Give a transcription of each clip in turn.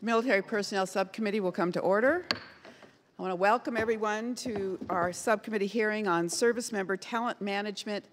The Military Personnel Subcommittee will come to order. I want to welcome everyone to our subcommittee hearing on service member talent management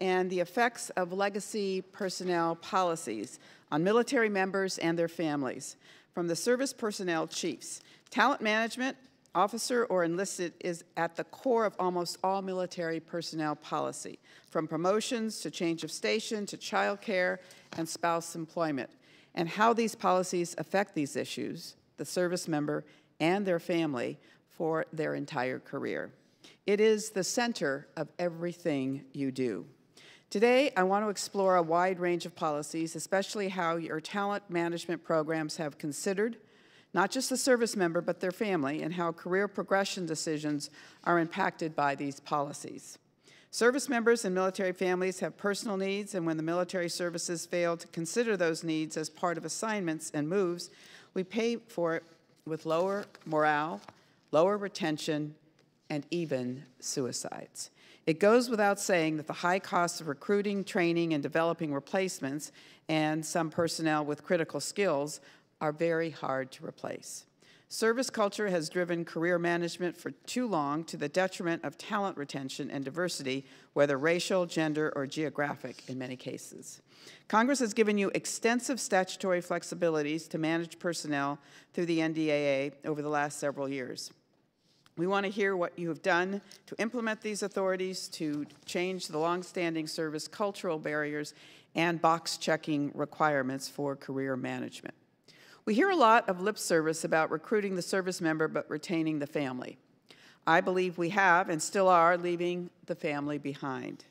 and the effects of legacy personnel policies on military members and their families from the service personnel chiefs. Talent management, officer or enlisted, is at the core of almost all military personnel policy, from promotions to change of station to child care and spouse employment and how these policies affect these issues, the service member and their family, for their entire career. It is the center of everything you do. Today, I want to explore a wide range of policies, especially how your talent management programs have considered not just the service member, but their family, and how career progression decisions are impacted by these policies. Service members and military families have personal needs, and when the military services fail to consider those needs as part of assignments and moves, we pay for it with lower morale, lower retention, and even suicides. It goes without saying that the high costs of recruiting, training, and developing replacements, and some personnel with critical skills, are very hard to replace. Service culture has driven career management for too long to the detriment of talent retention and diversity, whether racial, gender, or geographic in many cases. Congress has given you extensive statutory flexibilities to manage personnel through the NDAA over the last several years. We want to hear what you have done to implement these authorities to change the longstanding service cultural barriers and box checking requirements for career management. We hear a lot of lip service about recruiting the service member but retaining the family. I believe we have and still are leaving the family behind.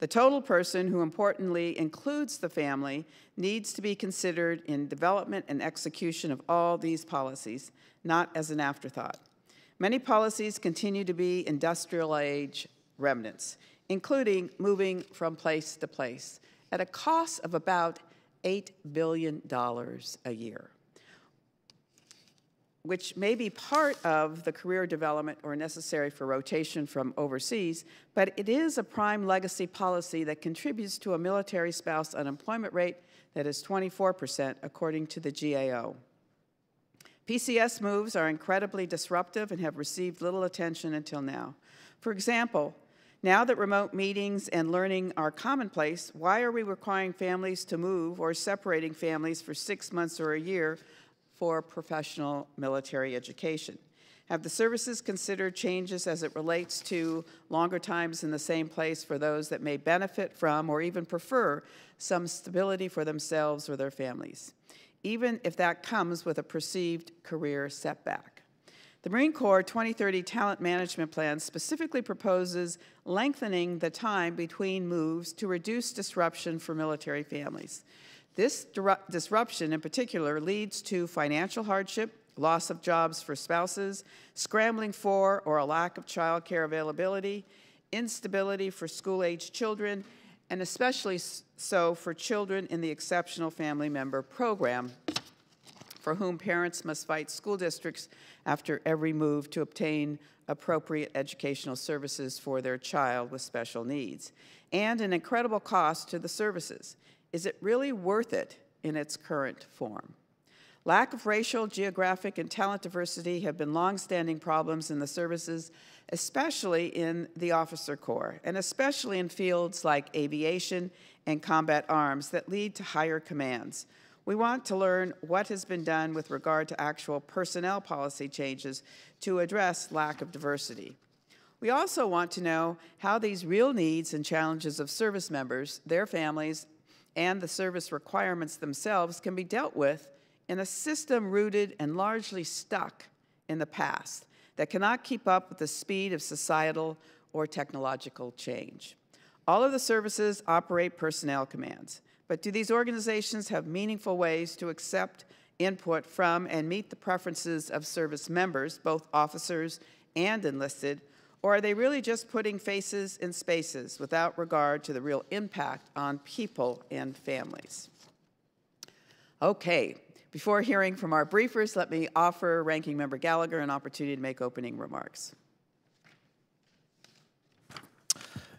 The total person, who importantly includes the family, needs to be considered in development and execution of all these policies, not as an afterthought. Many policies continue to be industrial age remnants, including moving from place to place at a cost of about $8 billion a year which may be part of the career development or necessary for rotation from overseas, but it is a prime legacy policy that contributes to a military spouse unemployment rate that is 24%, according to the GAO. PCS moves are incredibly disruptive and have received little attention until now. For example, now that remote meetings and learning are commonplace, why are we requiring families to move or separating families for six months or a year for professional military education. Have the services considered changes as it relates to longer times in the same place for those that may benefit from or even prefer some stability for themselves or their families, even if that comes with a perceived career setback? The Marine Corps 2030 Talent Management Plan specifically proposes lengthening the time between moves to reduce disruption for military families. This disruption in particular leads to financial hardship, loss of jobs for spouses, scrambling for or a lack of child care availability, instability for school-aged children, and especially so for children in the Exceptional Family Member Program, for whom parents must fight school districts after every move to obtain appropriate educational services for their child with special needs, and an incredible cost to the services. Is it really worth it in its current form? Lack of racial, geographic, and talent diversity have been longstanding problems in the services, especially in the officer corps, and especially in fields like aviation and combat arms that lead to higher commands. We want to learn what has been done with regard to actual personnel policy changes to address lack of diversity. We also want to know how these real needs and challenges of service members, their families, and the service requirements themselves can be dealt with in a system rooted and largely stuck in the past that cannot keep up with the speed of societal or technological change. All of the services operate personnel commands, but do these organizations have meaningful ways to accept input from and meet the preferences of service members, both officers and enlisted, or are they really just putting faces in spaces without regard to the real impact on people and families? Okay, before hearing from our briefers, let me offer Ranking Member Gallagher an opportunity to make opening remarks.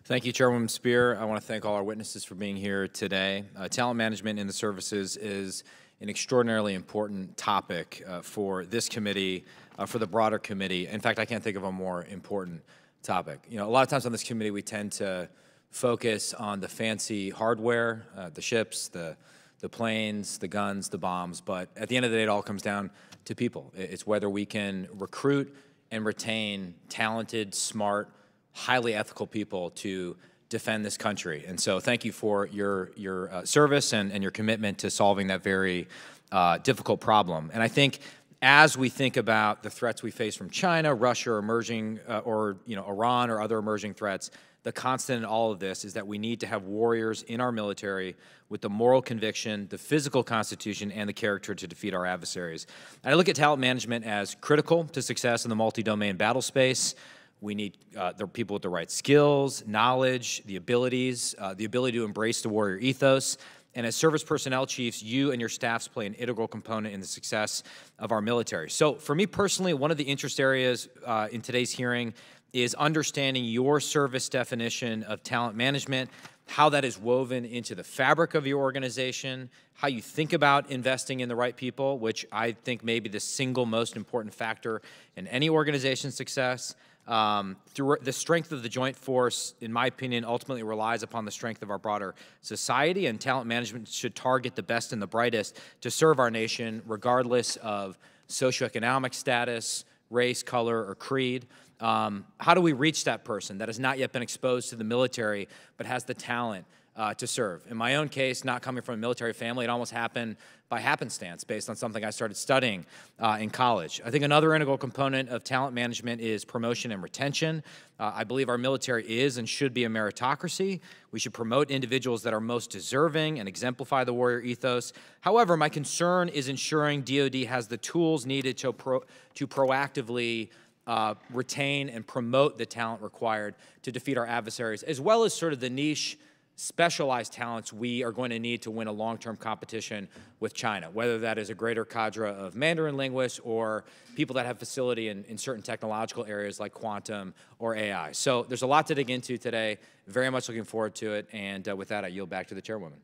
Thank you, Chairwoman Speier. I want to thank all our witnesses for being here today. Uh, talent management in the services is an extraordinarily important topic uh, for this committee, uh, for the broader committee. In fact, I can't think of a more important topic. You know, a lot of times on this committee, we tend to focus on the fancy hardware, uh, the ships, the the planes, the guns, the bombs, but at the end of the day, it all comes down to people. It's whether we can recruit and retain talented, smart, highly ethical people to defend this country. And so thank you for your, your uh, service and, and your commitment to solving that very uh, difficult problem. And I think as we think about the threats we face from China, Russia, emerging, uh, or you know, Iran or other emerging threats, the constant in all of this is that we need to have warriors in our military with the moral conviction, the physical constitution, and the character to defeat our adversaries. And I look at talent management as critical to success in the multi-domain battle space. We need uh, the people with the right skills, knowledge, the abilities, uh, the ability to embrace the warrior ethos. And as service personnel chiefs, you and your staffs play an integral component in the success of our military. So, for me personally, one of the interest areas uh, in today's hearing is understanding your service definition of talent management, how that is woven into the fabric of your organization, how you think about investing in the right people, which I think may be the single most important factor in any organization's success, um, through the strength of the joint force, in my opinion, ultimately relies upon the strength of our broader society, and talent management should target the best and the brightest to serve our nation, regardless of socioeconomic status, race, color, or creed. Um, how do we reach that person that has not yet been exposed to the military but has the talent uh, to serve. In my own case, not coming from a military family, it almost happened by happenstance based on something I started studying uh, in college. I think another integral component of talent management is promotion and retention. Uh, I believe our military is and should be a meritocracy. We should promote individuals that are most deserving and exemplify the warrior ethos. However, my concern is ensuring DoD has the tools needed to, pro to proactively uh, retain and promote the talent required to defeat our adversaries, as well as sort of the niche specialized talents we are going to need to win a long-term competition with China, whether that is a greater cadre of Mandarin linguists or people that have facility in, in certain technological areas like quantum or AI. So there's a lot to dig into today. Very much looking forward to it. And uh, with that, I yield back to the chairwoman.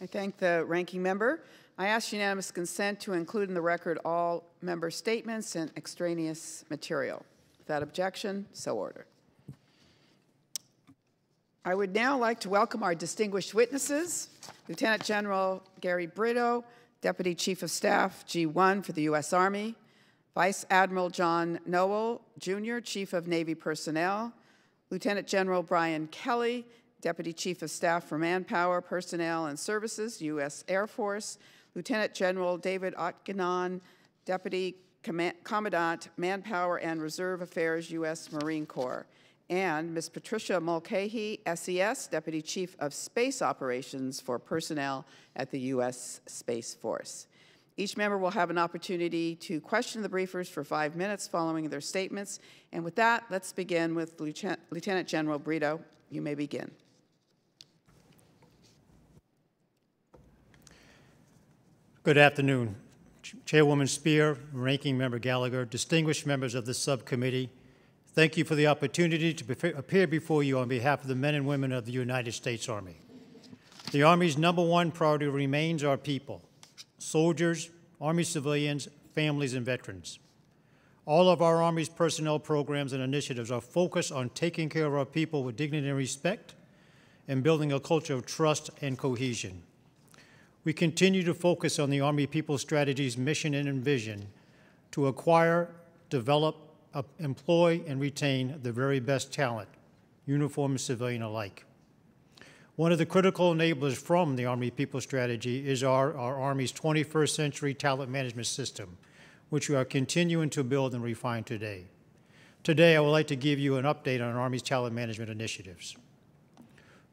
I thank the ranking member. I ask unanimous consent to include in the record all member statements and extraneous material. Without objection, so ordered. I would now like to welcome our distinguished witnesses, Lieutenant General Gary Brito, Deputy Chief of Staff, G1 for the U.S. Army, Vice Admiral John Nowell, Jr., Chief of Navy Personnel, Lieutenant General Brian Kelly, Deputy Chief of Staff for Manpower, Personnel, and Services, U.S. Air Force, Lieutenant General David Ottignon, Deputy Commandant, Manpower and Reserve Affairs, U.S. Marine Corps and Ms. Patricia Mulcahy, SES, Deputy Chief of Space Operations for Personnel at the U.S. Space Force. Each member will have an opportunity to question the briefers for five minutes following their statements. And with that, let's begin with Lieutenant, General Brito. You may begin. Good afternoon. Chairwoman Speier, Ranking Member Gallagher, distinguished members of the subcommittee, Thank you for the opportunity to appear before you on behalf of the men and women of the United States Army. The Army's number one priority remains our people, soldiers, Army civilians, families, and veterans. All of our Army's personnel programs and initiatives are focused on taking care of our people with dignity and respect and building a culture of trust and cohesion. We continue to focus on the Army People Strategy's mission and vision to acquire, develop, employ and retain the very best talent, uniform and civilian alike. One of the critical enablers from the Army People Strategy is our, our Army's 21st century talent management system, which we are continuing to build and refine today. Today, I would like to give you an update on Army's talent management initiatives.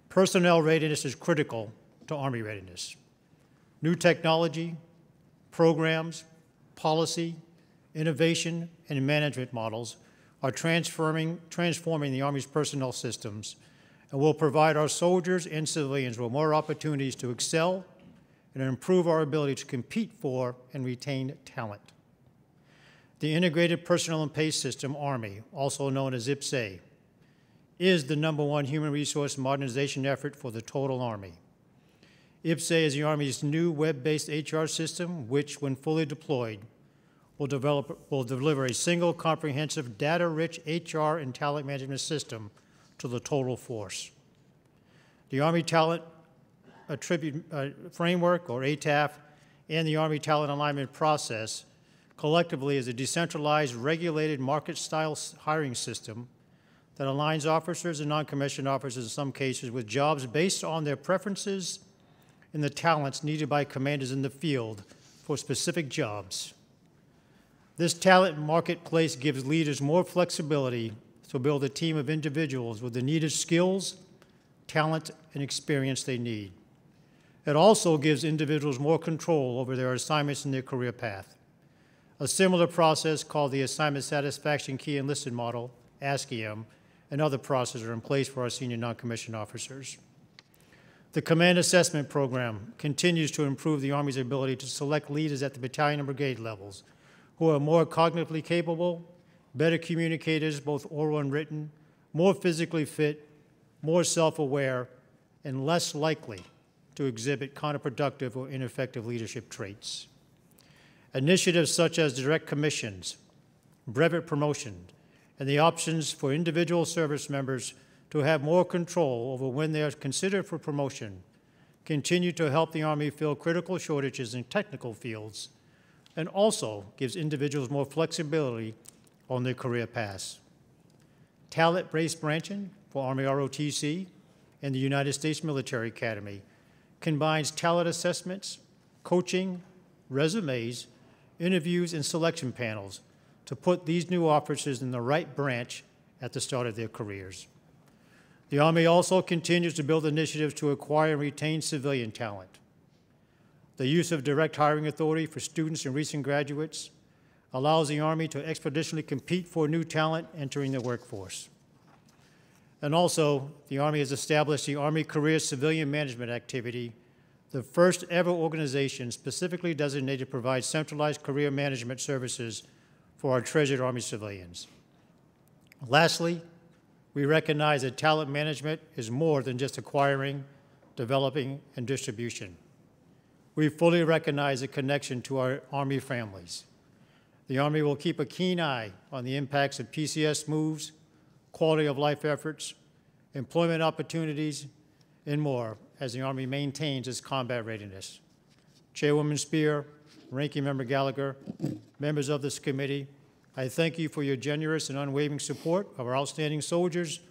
Personnel readiness is critical to Army readiness. New technology, programs, policy, innovation, and management models are transforming, transforming the Army's personnel systems and will provide our soldiers and civilians with more opportunities to excel and improve our ability to compete for and retain talent. The Integrated Personnel and Pay System, Army, also known as IPPS-A, is the number one human resource modernization effort for the total Army. IPPS-A is the Army's new web-based HR system, which, when fully deployed, will, develop, will deliver a single comprehensive data-rich HR and talent management system to the total force. The Army Talent Attribute uh, Framework, or ATAF, and the Army Talent Alignment Process collectively is a decentralized, regulated market-style hiring system that aligns officers and non-commissioned officers in some cases with jobs based on their preferences and the talents needed by commanders in the field for specific jobs. This talent marketplace gives leaders more flexibility to build a team of individuals with the needed skills, talent, and experience they need. It also gives individuals more control over their assignments in their career path. A similar process called the Assignment Satisfaction Key Enlisted Model, ASK-EM, and other processes are in place for our senior non-commissioned officers. The Command Assessment Program continues to improve the Army's ability to select leaders at the battalion and brigade levels who are more cognitively capable, better communicators, both oral and written, more physically fit, more self-aware, and less likely to exhibit counterproductive or ineffective leadership traits. Initiatives such as direct commissions, brevet promotion, and the options for individual service members to have more control over when they are considered for promotion continue to help the Army fill critical shortages in technical fields and also gives individuals more flexibility on their career paths. Talent-based branching for Army ROTC and the United States Military Academy combines talent assessments, coaching, resumes, interviews, and selection panels to put these new officers in the right branch at the start of their careers. The Army also continues to build initiatives to acquire and retain civilian talent. The use of direct hiring authority for students and recent graduates allows the Army to expeditionally compete for new talent entering the workforce. And also, the Army has established the Army Career Civilian Management Activity, the first ever organization specifically designated to provide centralized career management services for our treasured Army civilians. Lastly, we recognize that talent management is more than just acquiring, developing, and distribution. We fully recognize the connection to our Army families. The Army will keep a keen eye on the impacts of PCS moves, quality of life efforts, employment opportunities, and more as the Army maintains its combat readiness. Chairwoman Speier, Ranking Member Gallagher, members of this committee, I thank you for your generous and unwavering support of our outstanding soldiers,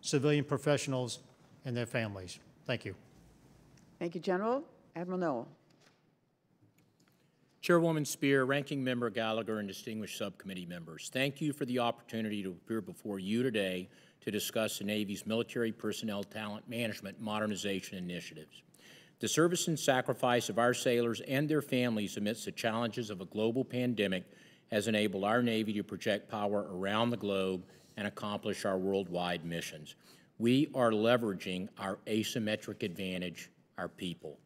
civilian professionals, and their families. Thank you. Thank you, General. Admiral Nowell. Chairwoman Speier, Ranking Member Gallagher, and distinguished subcommittee members, thank you for the opportunity to appear before you today to discuss the Navy's military personnel talent management modernization initiatives. The service and sacrifice of our sailors and their families amidst the challenges of a global pandemic has enabled our Navy to project power around the globe and accomplish our worldwide missions. We are leveraging our asymmetric advantage, our people.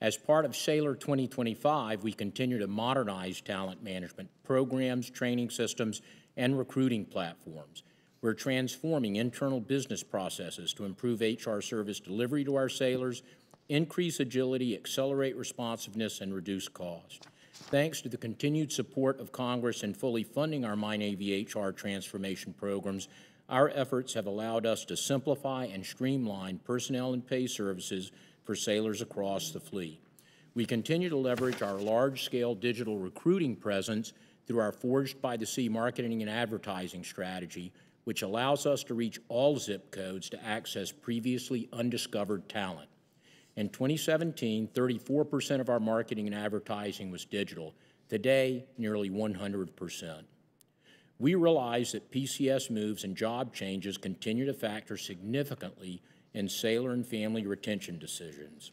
As part of Sailor 2025, we continue to modernize talent management programs, training systems, and recruiting platforms. We're transforming internal business processes to improve HR service delivery to our sailors, increase agility, accelerate responsiveness, and reduce cost. Thanks to the continued support of Congress in fully funding our MyNavy HR transformation programs, our efforts have allowed us to simplify and streamline personnel and pay services for sailors across the fleet. We continue to leverage our large-scale digital recruiting presence through our Forged by the Sea marketing and advertising strategy, which allows us to reach all zip codes to access previously undiscovered talent. In 2017, 34% of our marketing and advertising was digital. Today, nearly 100%. We realize that PCS moves and job changes continue to factor significantly in sailor and family retention decisions.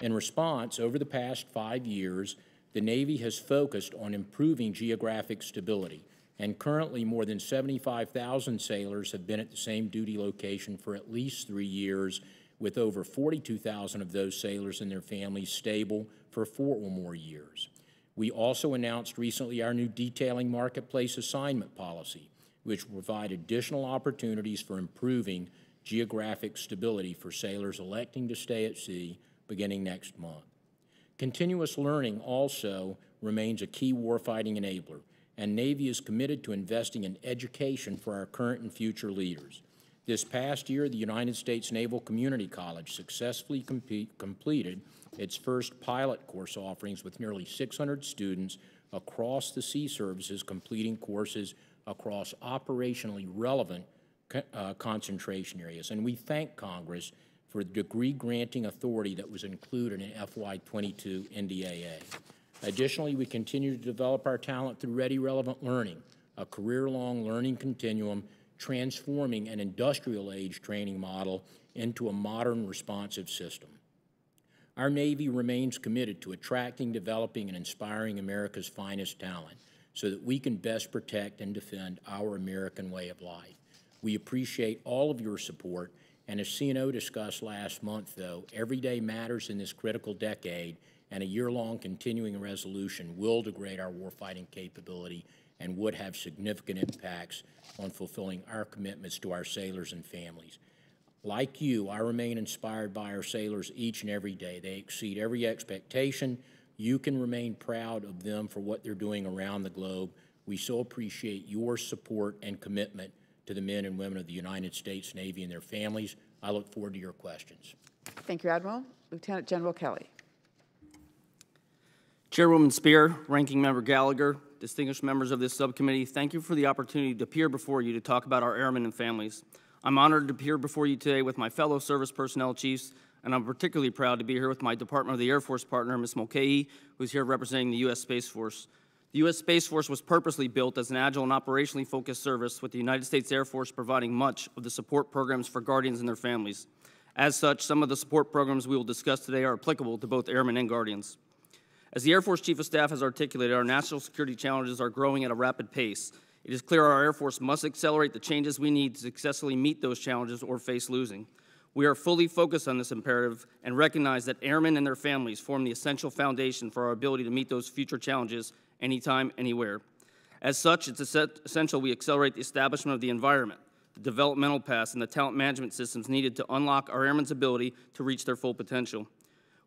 In response, over the past five years, the Navy has focused on improving geographic stability, and currently more than 75,000 sailors have been at the same duty location for at least three years with over 42,000 of those sailors and their families stable for four or more years. We also announced recently our new detailing marketplace assignment policy, which will provide additional opportunities for improving geographic stability for sailors electing to stay at sea beginning next month. Continuous learning also remains a key warfighting enabler, and Navy is committed to investing in education for our current and future leaders. This past year, the United States Naval Community College successfully completed its first pilot course offerings with nearly 600 students across the sea services completing courses across operationally relevant uh, concentration areas. And we thank Congress for the degree granting authority that was included in FY22 NDAA. Additionally, we continue to develop our talent through Ready Relevant Learning, a career-long learning continuum transforming an industrial age training model into a modern responsive system. Our Navy remains committed to attracting, developing, and inspiring America's finest talent so that we can best protect and defend our American way of life. We appreciate all of your support, and as CNO discussed last month, though, every day matters in this critical decade, and a year-long continuing resolution will degrade our warfighting capability and would have significant impacts on fulfilling our commitments to our sailors and families. Like you, I remain inspired by our sailors each and every day. They exceed every expectation. You can remain proud of them for what they're doing around the globe. We so appreciate your support and commitment to the men and women of the United States Navy and their families. I look forward to your questions. Thank you, Admiral. Lieutenant General Kelly. Chairwoman Speier, Ranking Member Gallagher, distinguished members of this subcommittee, thank you for the opportunity to appear before you to talk about our airmen and families. I'm honored to appear before you today with my fellow service personnel chiefs, and I'm particularly proud to be here with my Department of the Air Force partner, Ms. Mulcahy, who's here representing the U.S. Space Force. The U.S. Space Force was purposely built as an agile and operationally focused service, with the United States Air Force providing much of the support programs for Guardians and their families. As such, some of the support programs we will discuss today are applicable to both airmen and Guardians. As the Air Force Chief of Staff has articulated, our national security challenges are growing at a rapid pace, it is clear our Air Force must accelerate the changes we need to successfully meet those challenges or face losing. We are fully focused on this imperative and recognize that airmen and their families form the essential foundation for our ability to meet those future challenges anytime, anywhere. As such, it's essential we accelerate the establishment of the environment, the developmental paths, and the talent management systems needed to unlock our airmen's ability to reach their full potential.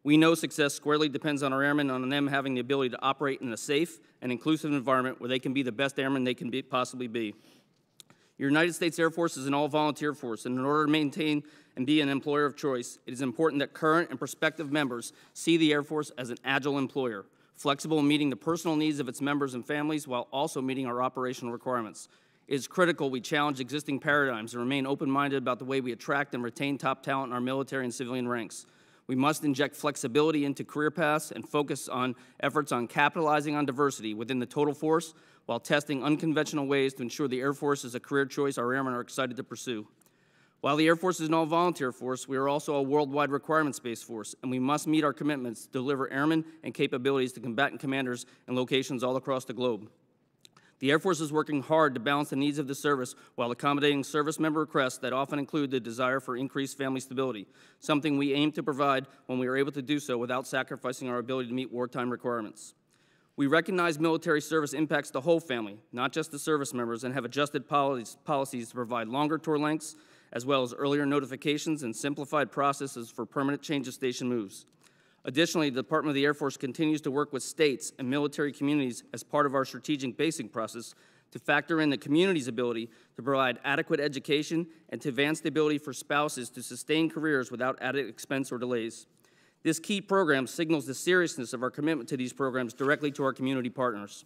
We know success squarely depends on our airmen, and on them having the ability to operate in a safe and inclusive environment where they can be the best airmen they can be, possibly be. Your United States Air Force is an all-volunteer force, and in order to maintain and be an employer of choice, it is important that current and prospective members see the Air Force as an agile employer, flexible in meeting the personal needs of its members and families while also meeting our operational requirements. It is critical we challenge existing paradigms and remain open-minded about the way we attract and retain top talent in our military and civilian ranks. We must inject flexibility into career paths and focus on efforts on capitalizing on diversity within the total force while testing unconventional ways to ensure the Air Force is a career choice our airmen are excited to pursue. While the Air Force is an all-volunteer force, we are also a worldwide requirements-based force, and we must meet our commitments to deliver airmen and capabilities to combatant commanders in locations all across the globe. The Air Force is working hard to balance the needs of the service while accommodating service member requests that often include the desire for increased family stability, something we aim to provide when we are able to do so without sacrificing our ability to meet wartime requirements. We recognize military service impacts the whole family, not just the service members, and have adjusted policies to provide longer tour lengths, as well as earlier notifications and simplified processes for permanent change of station moves. Additionally, the Department of the Air Force continues to work with states and military communities as part of our strategic basing process to factor in the community's ability to provide adequate education and to advance the ability for spouses to sustain careers without added expense or delays. This key program signals the seriousness of our commitment to these programs directly to our community partners.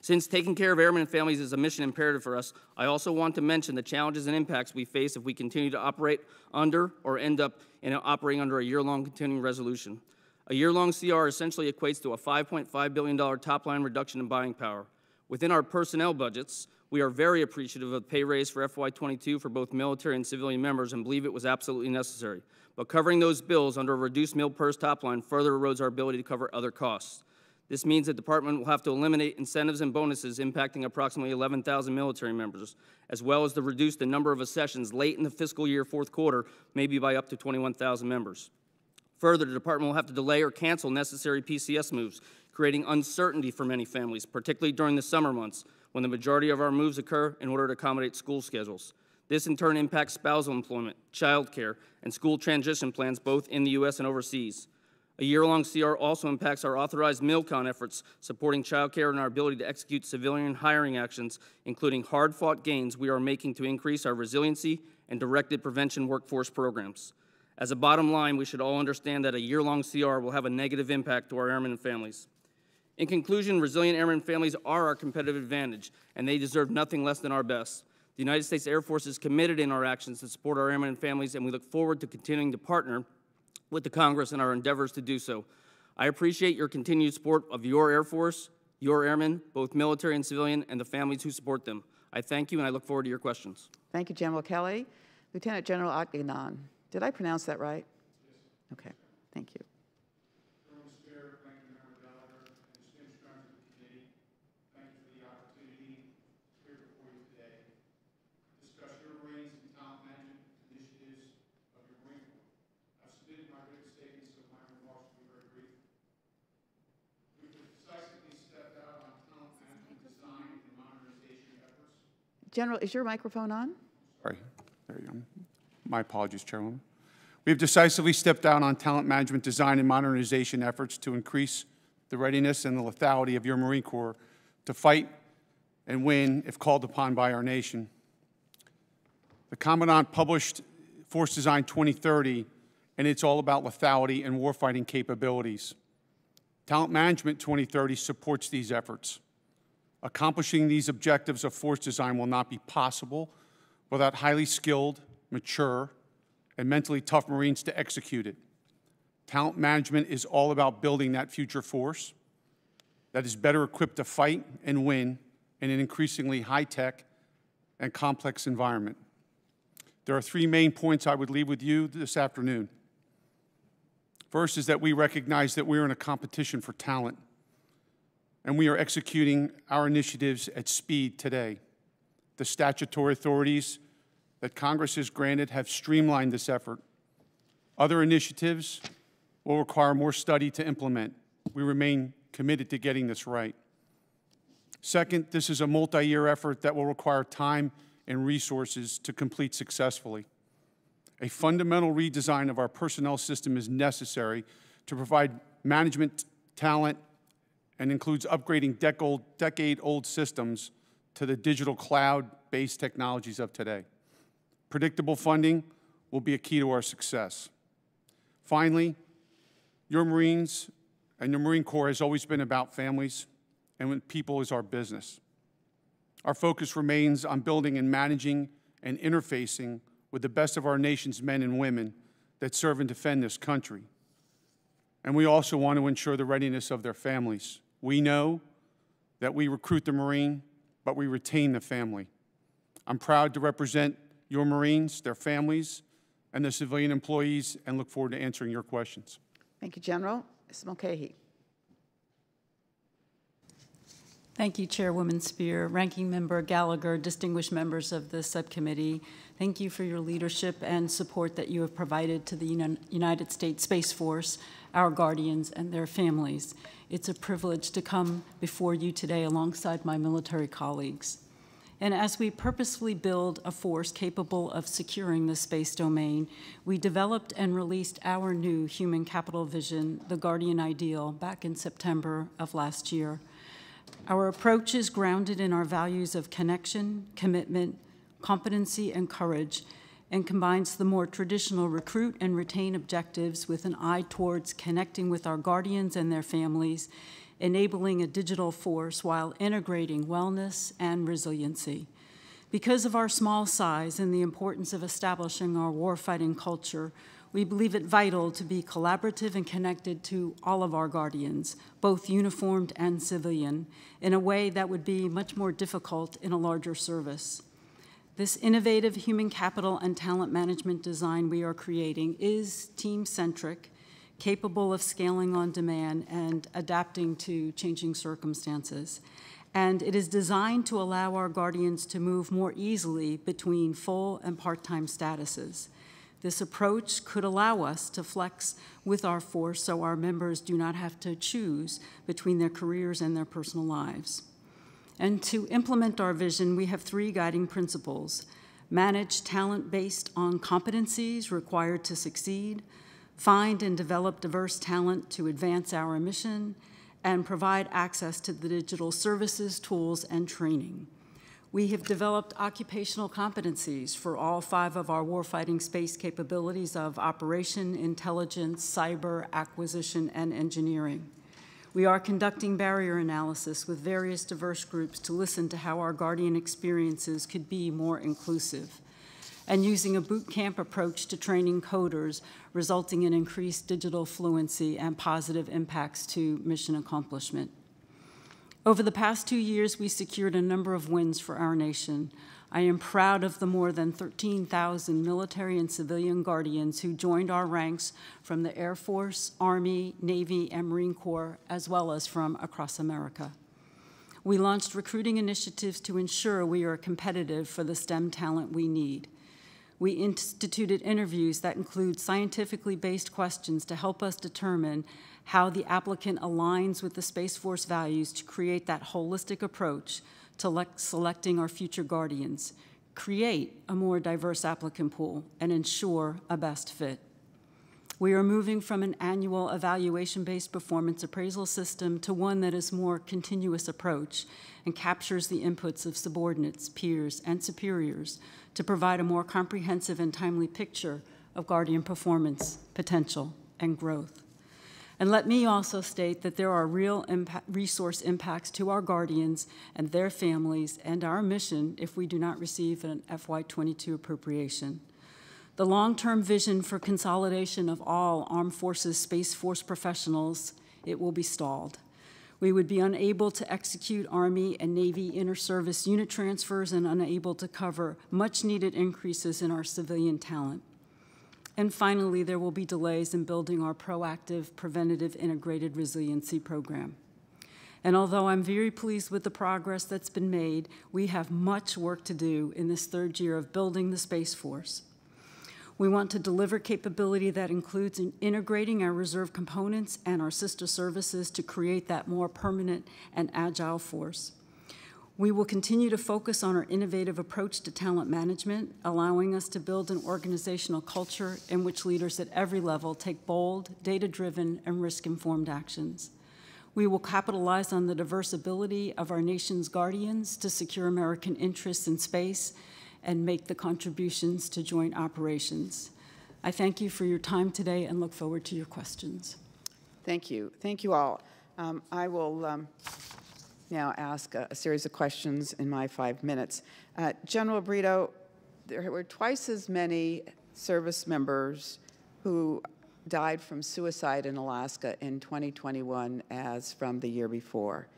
Since taking care of airmen and families is a mission imperative for us, I also want to mention the challenges and impacts we face if we continue to operate under or end up in operating under a year-long continuing resolution. A year-long CR essentially equates to a $5.5 billion top-line reduction in buying power. Within our personnel budgets, we are very appreciative of the pay raise for FY22 for both military and civilian members and believe it was absolutely necessary. But covering those bills under a reduced MILPERS top line further erodes our ability to cover other costs. This means the department will have to eliminate incentives and bonuses impacting approximately 11,000 military members, as well as to reduce the number of accessions late in the fiscal year fourth quarter, maybe by up to 21,000 members. Further, the department will have to delay or cancel necessary PCS moves, creating uncertainty for many families, particularly during the summer months when the majority of our moves occur in order to accommodate school schedules. This in turn impacts spousal employment, childcare, and school transition plans both in the U.S. and overseas. A year-long CR also impacts our authorized MILCON efforts, supporting childcare and our ability to execute civilian hiring actions, including hard-fought gains we are making to increase our resiliency and directed prevention workforce programs. As a bottom line, we should all understand that a year-long CR will have a negative impact to our airmen and families. In conclusion, resilient airmen and families are our competitive advantage, and they deserve nothing less than our best. The United States Air Force is committed in our actions to support our airmen and families, and we look forward to continuing to partner with the Congress in our endeavors to do so. I appreciate your continued support of your Air Force, your airmen, both military and civilian, and the families who support them. I thank you, and I look forward to your questions. Thank you, General Kelly. Lieutenant General Aghanan, did I pronounce that right? Okay, thank you. Chairman Speier, Ranking Member Gallagher, and distinguished members of the committee, thank you for the opportunity to appear before you today to discuss your Marines and talent management initiatives of your Marine Corps. I've submitted my written statement, so my remarks will be very brief. We've decisively stepped out on talent management design and modernization efforts General, is your microphone on? Sorry, there you go. My apologies, Chairwoman. We have decisively stepped down on talent management design and modernization efforts to increase the readiness and the lethality of your Marine Corps to fight and win if called upon by our nation. The Commandant published Force Design 2030, and it's all about lethality and warfighting capabilities. Talent Management 2030 supports these efforts. Accomplishing these objectives of force design will not be possible without highly skilled, mature, and mentally tough Marines to execute it. Talent management is all about building that future force that is better equipped to fight and win in an increasingly high-tech and complex environment. There are three main points I would leave with you this afternoon. First is that we recognize that we're in a competition for talent, and we are executing our initiatives at speed today. The statutory authorities that Congress has granted have streamlined this effort. Other initiatives will require more study to implement. We remain committed to getting this right. Second, this is a multi-year effort that will require time and resources to complete successfully. A fundamental redesign of our personnel system is necessary to provide management talent and includes upgrading decade-old systems to the digital cloud-based technologies of today. Predictable funding will be a key to our success. Finally, your Marines and your Marine Corps has always been about families and people is our business. Our focus remains on building and managing and interfacing with the best of our nation's men and women that serve and defend this country. And we also want to ensure the readiness of their families. We know that we recruit the Marine, but we retain the family. I'm proud to represent your Marines, their families, and the civilian employees, and look forward to answering your questions. Thank you, General. Ms. Mulcahy. Thank you, Chairwoman Speier, Ranking Member Gallagher, distinguished members of the subcommittee. Thank you for your leadership and support that you have provided to the United States Space Force, our guardians, and their families. It's a privilege to come before you today alongside my military colleagues. And as we purposefully build a force capable of securing the space domain, we developed and released our new human capital vision, the Guardian Ideal, back in September of last year. Our approach is grounded in our values of connection, commitment, competency, and courage, and combines the more traditional recruit and retain objectives with an eye towards connecting with our guardians and their families enabling a digital force while integrating wellness and resiliency. Because of our small size and the importance of establishing our warfighting culture, we believe it vital to be collaborative and connected to all of our guardians, both uniformed and civilian, in a way that would be much more difficult in a larger service. This innovative human capital and talent management design we are creating is team-centric capable of scaling on demand and adapting to changing circumstances. And it is designed to allow our guardians to move more easily between full and part-time statuses. This approach could allow us to flex with our force so our members do not have to choose between their careers and their personal lives. And to implement our vision, we have three guiding principles. manage talent based on competencies required to succeed, find and develop diverse talent to advance our mission, and provide access to the digital services, tools, and training. We have developed occupational competencies for all five of our warfighting space capabilities of operation, intelligence, cyber, acquisition, and engineering. We are conducting barrier analysis with various diverse groups to listen to how our Guardian experiences could be more inclusive and using a boot camp approach to training coders, resulting in increased digital fluency and positive impacts to mission accomplishment. Over the past two years, we secured a number of wins for our nation. I am proud of the more than 13,000 military and civilian guardians who joined our ranks from the Air Force, Army, Navy, and Marine Corps, as well as from across America. We launched recruiting initiatives to ensure we are competitive for the STEM talent we need we instituted interviews that include scientifically based questions to help us determine how the applicant aligns with the Space Force values to create that holistic approach to selecting our future guardians, create a more diverse applicant pool, and ensure a best fit. We are moving from an annual evaluation-based performance appraisal system to one that is more continuous approach and captures the inputs of subordinates, peers, and superiors to provide a more comprehensive and timely picture of Guardian performance, potential, and growth. And let me also state that there are real resource impacts to our Guardians and their families and our mission if we do not receive an FY22 appropriation. The long-term vision for consolidation of all Armed Forces Space Force professionals, it will be stalled. We would be unable to execute Army and Navy inter-service unit transfers and unable to cover much-needed increases in our civilian talent. And finally, there will be delays in building our proactive, preventative, integrated resiliency program. And although I'm very pleased with the progress that's been made, we have much work to do in this third year of building the Space Force. We want to deliver capability that includes in integrating our reserve components and our sister services to create that more permanent and agile force. We will continue to focus on our innovative approach to talent management, allowing us to build an organizational culture in which leaders at every level take bold, data-driven, and risk-informed actions. We will capitalize on the diverse ability of our nation's guardians to secure American interests in space and make the contributions to joint operations. I thank you for your time today and look forward to your questions. Thank you. Thank you all. Um, I will um, now ask a, a, series of questions in my five minutes. Uh, General Brito, there were twice as many service members who died from suicide in Alaska in 2021 as from the year before.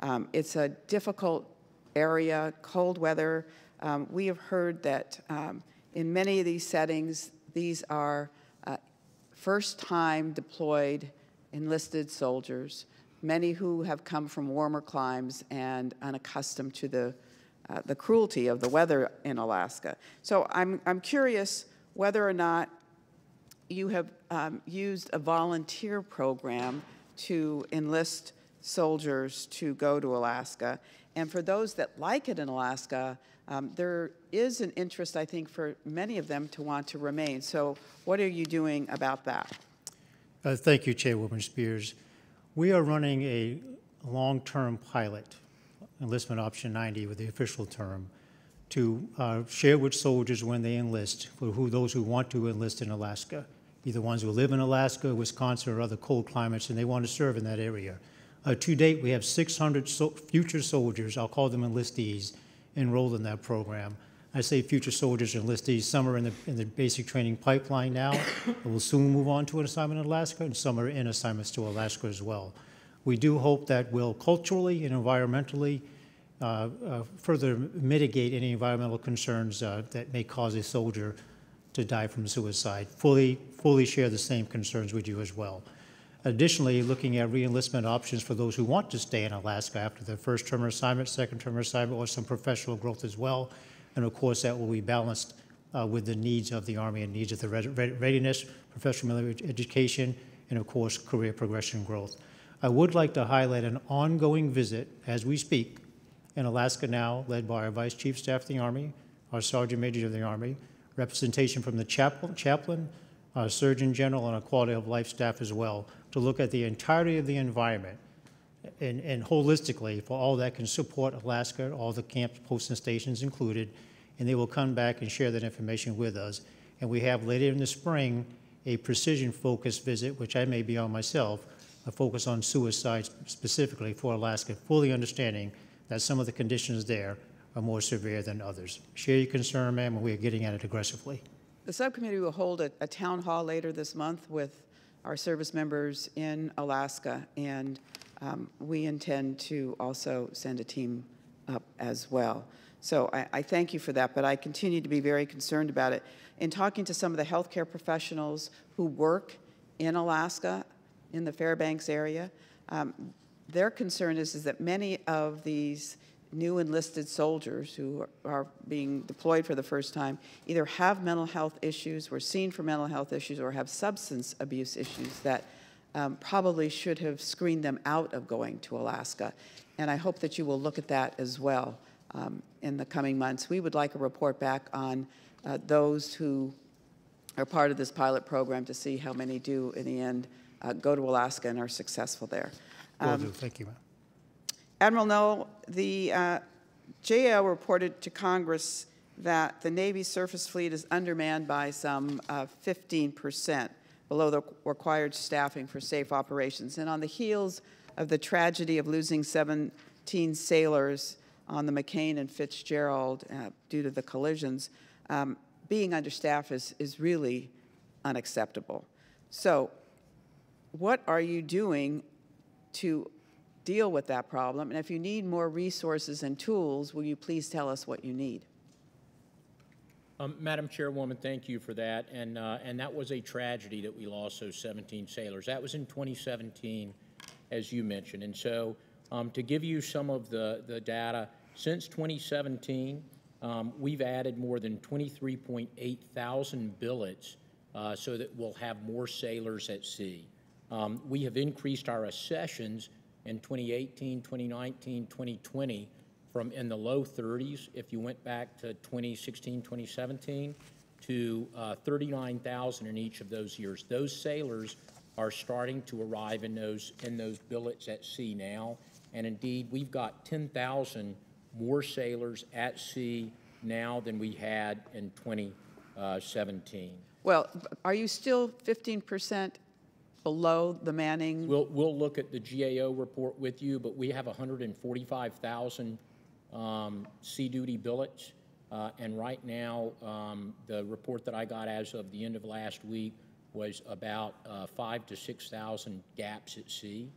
Um, it's a difficult area, cold weather, um, we have heard that um, in many of these settings, these are uh, first-time deployed enlisted soldiers, many who have come from warmer climes and unaccustomed to the, uh, the cruelty of the weather in Alaska. So I'm, I'm curious whether or not you have um, used a volunteer program to enlist soldiers to go to Alaska. And for those that like it in Alaska, um, there is an interest, I think, for many of them to want to remain. So what are you doing about that? Uh, thank you, Chairwoman Spears. We are running a long-term pilot, enlistment option 90 with the official term, to uh, share with soldiers when they enlist, for who those who want to enlist in Alaska, be the ones who live in Alaska, Wisconsin, or other cold climates, and they want to serve in that area. Uh, to date, we have 600 so future soldiers, I'll call them enlistees, enrolled in that program. I say future soldiers enlistees, some are in the, in the basic training pipeline now, and will soon move on to an assignment in Alaska, and some are in assignments to Alaska as well. We do hope that will culturally and environmentally uh, uh, further mitigate any environmental concerns uh, that may cause a soldier to die from suicide. Fully, fully share the same concerns with you as well. Additionally, looking at reenlistment options for those who want to stay in Alaska after their first term assignment, second term assignment, or some professional growth as well. And of course, that will be balanced uh, with the needs of the Army and needs of the readiness, professional military education, and of course, career progression growth. I would like to highlight an ongoing visit as we speak in Alaska now, led by our Vice Chief Staff of the Army, our Sergeant Major of the Army, representation from the chaplain, chaplain uh, Surgeon General, and our quality of life staff as well, to look at the entirety of the environment and, and holistically for all that can support Alaska, all the camps, posts, and stations included, and they will come back and share that information with us. And we have later in the spring a precision-focused visit, which I may be on myself, a focus on suicide specifically for Alaska, fully understanding that some of the conditions there are more severe than others. Share your concern, ma'am, and we are getting at it aggressively. The subcommittee will hold a, a town hall later this month with our service members in Alaska, and um, we intend to also send a team up as well. So I, I thank you for that, but I continue to be very concerned about it. In talking to some of the healthcare professionals who work in Alaska, in the Fairbanks area, um, their concern is, is that many of these new enlisted soldiers who are being deployed for the first time either have mental health issues, were seen for mental health issues, or have substance abuse issues that um, probably should have screened them out of going to Alaska. And I hope that you will look at that as well um, in the coming months. We would like a report back on uh, those who are part of this pilot program to see how many do, in the end, uh, go to Alaska and are successful there. Will do. Thank you. Admiral Nowell, the uh, GAO reported to Congress that the Navy surface fleet is undermanned by some uh, 15%, below the required staffing for safe operations. And on the heels of the tragedy of losing 17 sailors on the McCain and Fitzgerald uh, due to the collisions, um, being understaffed is, is really unacceptable. So, what are you doing to deal with that problem? And if you need more resources and tools, will you please tell us what you need? Um, Madam Chairwoman, thank you for that. And, uh, and that was a tragedy that we lost those 17 sailors. That was in 2017, as you mentioned. And so um, to give you some of the, the data, since 2017, um, we've added more than 23.8 thousand billets uh, so that we'll have more sailors at sea. Um, we have increased our accessions in 2018, 2019, 2020 from in the low 30s, if you went back to 2016, 2017, to uh, 39,000 in each of those years. Those sailors are starting to arrive in those, in those billets at sea now. And indeed, we've got 10,000 more sailors at sea now than we had in 2017. Well, are you still 15% below the Manning? We'll, we'll look at the GAO report with you, but we have 145,000 um, sea duty billets. Uh, and right now, um, the report that I got as of the end of last week was about uh, five to 6,000 gaps at sea.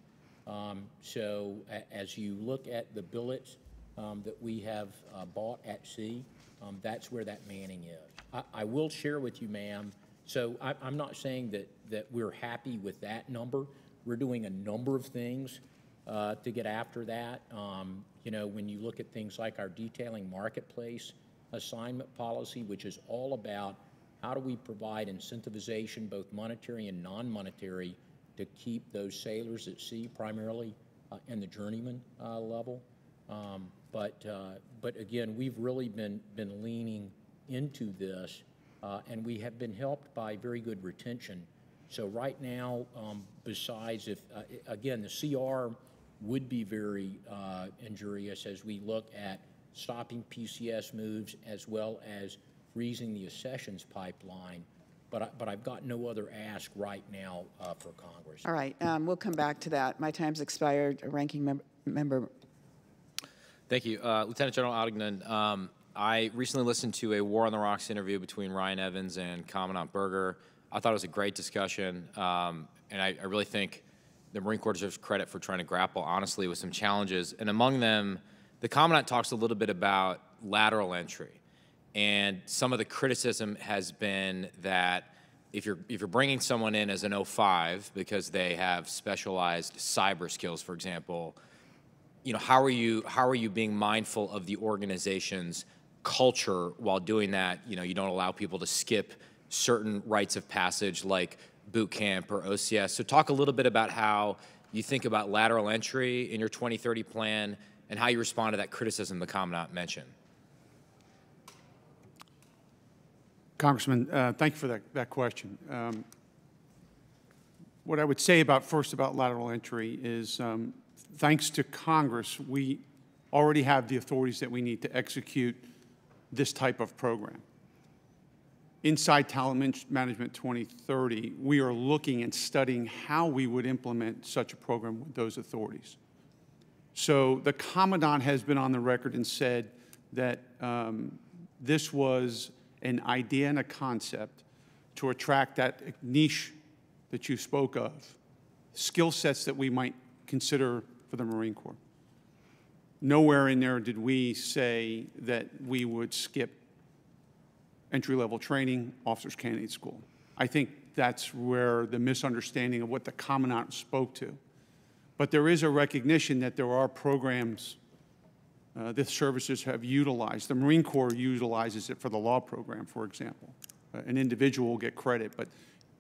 Um, so as you look at the billets um, that we have uh, bought at sea, um, that's where that manning is. I, I will share with you, ma'am, so I, am not saying that, that we're happy with that number. We're doing a number of things uh, to get after that. Um, you know, when you look at things like our detailing marketplace assignment policy, which is all about how do we provide incentivization, both monetary and non-monetary, to keep those sailors at sea, primarily uh, in the journeyman uh, level. Um, but uh, but again, we've really been been leaning into this, uh, and we have been helped by very good retention. So right now, um, besides if uh, again the CR would be very uh, injurious as we look at stopping PCS moves as well as freezing the accessions pipeline. But, I, but I've got no other ask right now uh, for Congress. All right, um, we'll come back to that. My time's expired. Ranking mem member. Thank you. Uh, Lieutenant General Ottignon, um, I recently listened to a War on the Rocks interview between Ryan Evans and Commandant Berger. I thought it was a great discussion, um, and I, I really think the Marine Corps deserves credit for trying to grapple honestly with some challenges. And among them, the Commandant talks a little bit about lateral entry. And some of the criticism has been that if you're, if you're bringing someone in as an 05 because they have specialized cyber skills, for example, you know, how are you, how are you being mindful of the organization's culture while doing that? You know, you don't allow people to skip certain rites of passage like boot camp or OCS. So talk a little bit about how you think about lateral entry in your 2030 plan and how you respond to that criticism the Commandant mentioned. Congressman, uh, thank you for that, that question. Um, What I would say about, first about lateral entry is, um, thanks to Congress, we already have the authorities that we need to execute this type of program. Inside Talent Man- Management 2030, we are looking and studying how we would implement such a program with those authorities. So the Commandant has been on the record and said that um, this was an idea and a concept to attract that niche that you spoke of, skill sets that we might consider for the Marine Corps. Nowhere in there did we say that we would skip entry-level training, officers candidate school. I think that's where the misunderstanding of what the Commandant spoke to. But there is a recognition that there are programs uh, that services have utilized. The Marine Corps utilizes it for the law program, for example. Uh, An individual will get credit, but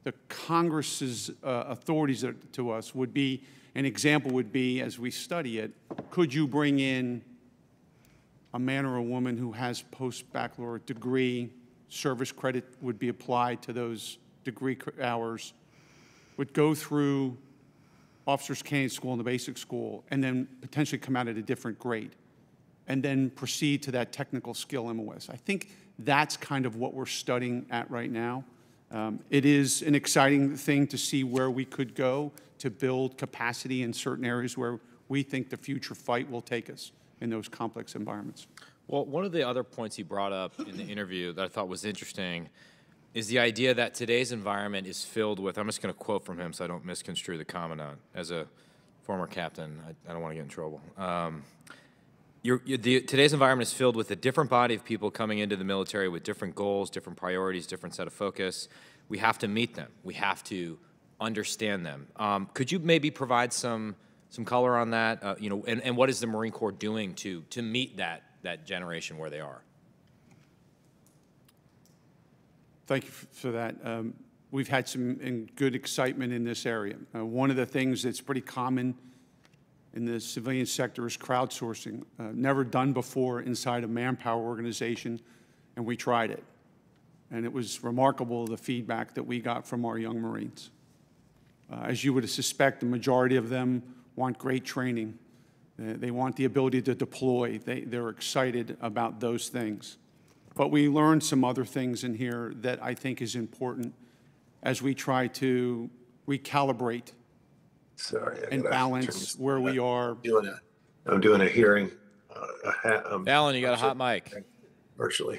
the Congress's uh, authorities to us would be, an example would be, as we study it, could you bring in a man or a woman who has post-baccalaureate degree, service credit would be applied to those degree hours, would go through officers candidate school and the basic school, and then potentially come out at a different grade, and then proceed to that technical skill MOS. I think that's kind of what we're studying at right now. Um, It is an exciting thing to see where we could go to build capacity in certain areas where we think the future fight will take us in those complex environments. Well, one of the other points he brought up in the interview that I thought was interesting is the idea that today's environment is filled with, I'm just going to quote from him so I don't misconstrue the commandant. As a former captain, I, I don't want to get in trouble. Um, you're, you the, today's environment is filled with a different body of people coming into the military with different goals, different priorities, different set of focus. We have to meet them. We have to understand them. Um, could you maybe provide some some color on that? Uh, you know, and, and what is the Marine Corps doing to to meet that that generation where they are? Thank you for that. Um, We've had some good excitement in this area. Uh, One of the things that's pretty common in the civilian sector is crowdsourcing, uh, never done before inside a manpower organization, and we tried it. And it was remarkable, the feedback that we got from our young Marines. Uh, As you would suspect, the majority of them want great training. They want the ability to deploy. They, they're excited about those things. But we learned some other things in here that I think is important as we try to recalibrate Sorry. And balance turn- where we are. Doing a, I'm doing a hearing, uh, a ha- um, Alan, you got a hot mic. virtually.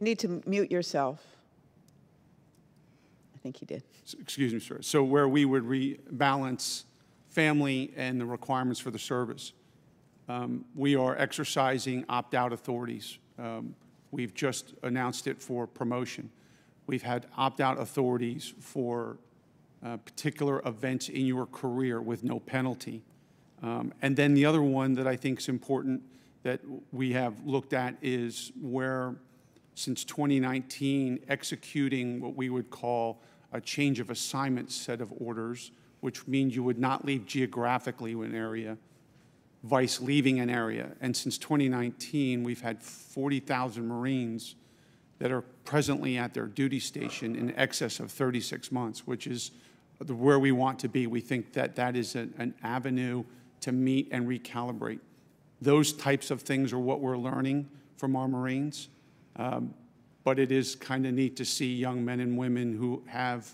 You Need to mute yourself. I think he did. excuse me, sir, so where we would rebalance family and the requirements for the service. Um, We are exercising opt-out authorities. Um, We've just announced it for promotion. We've had opt-out authorities for uh, particular events in your career with no penalty. Um, And then the other one that I think is important that we have looked at is where, since 2019, executing what we would call a change of assignment set of orders, which means you would not leave geographically an area, vice leaving an area. And since 2019, we've had 40,000 Marines that are presently at their duty station in excess of 36 months, which is where we want to be. We think that that is an, an avenue to meet and recalibrate. Those types of things are what we're learning from our Marines. Um, But it is kind of neat to see young men and women who have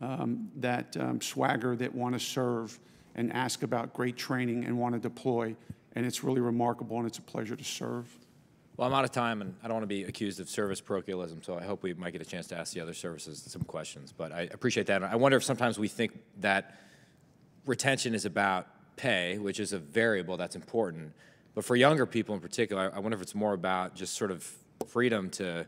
um, that um, swagger that want to serve and ask about great training and want to deploy. And it's really remarkable, and it's a pleasure to serve. Well, I'm out of time, and I don't want to be accused of service parochialism, so I hope we might get a chance to ask the other services some questions. But I appreciate that. I wonder if sometimes we think that retention is about pay, which is a variable that's important. But for younger people in particular, I wonder if it's more about just sort of freedom to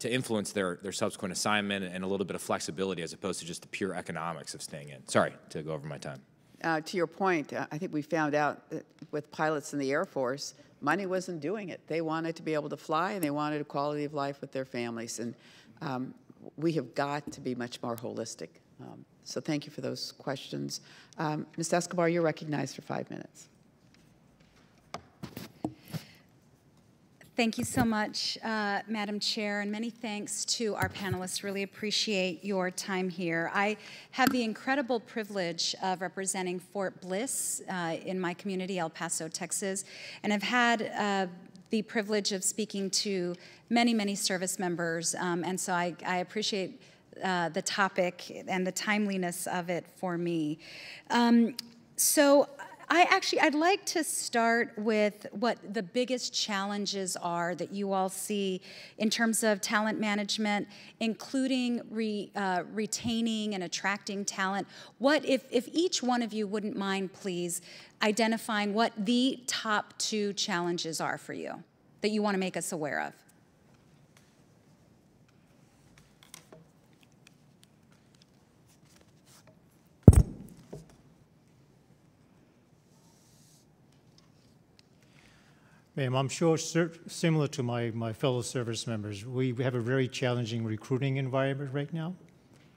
to influence their, their subsequent assignment and a little bit of flexibility as opposed to just the pure economics of staying in. Sorry to go over my time. Uh, To your point, uh, I think we found out that with pilots in the Air Force, money wasn't doing it. They wanted to be able to fly, and they wanted a quality of life with their families. And um, we have got to be much more holistic. Um, So thank you for those questions. Um, Ms. Escobar, you're recognized for five minutes. Thank you so much, uh, Madam Chair, and many thanks to our panelists. Really appreciate your time here. I have the incredible privilege of representing Fort Bliss uh, in my community, El Paso, Texas, and I've had uh, the privilege of speaking to many, many service members, um, and so I, I appreciate uh, the topic and the timeliness of it for me. Um, so I actually, I'd like to start with what the biggest challenges are that you all see in terms of talent management, including re, uh, retaining and attracting talent. What, if, if each one of you wouldn't mind, please, identifying what the top two challenges are for you that you want to make us aware of? I'm sure similar to my, my fellow service members, we have a very challenging recruiting environment right now,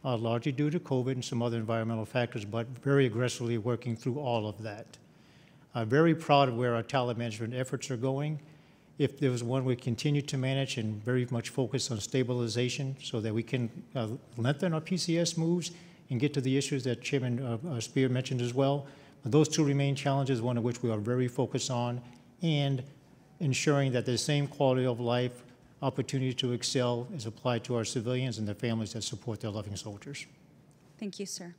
uh, largely due to COVID and some other environmental factors, but very aggressively working through all of that. I'm very proud of where our talent management efforts are going. If there was one we continue to manage and very much focus on stabilization so that we can uh, lengthen our PCS moves and get to the issues that Chairman uh, uh, Speier mentioned as well. Those two remain challenges, one of which we are very focused on, and ensuring that the same quality of life, opportunity to excel is applied to our civilians and the families that support their loving soldiers. Thank you, sir.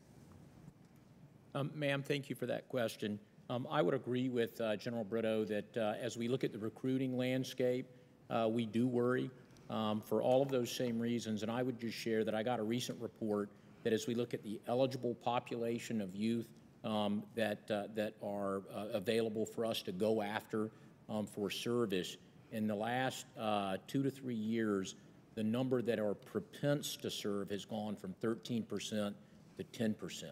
Um, Ma'am, thank you for that question. Um, I would agree with uh, General Brito that uh, as we look at the recruiting landscape, uh, we do worry um, for all of those same reasons. And I would just share that I got a recent report that as we look at the eligible population of youth um, that, uh, that are uh, available for us to go after um, for service. In the last uh, two to three years, the number that are propense to serve has gone from 13% to 10%.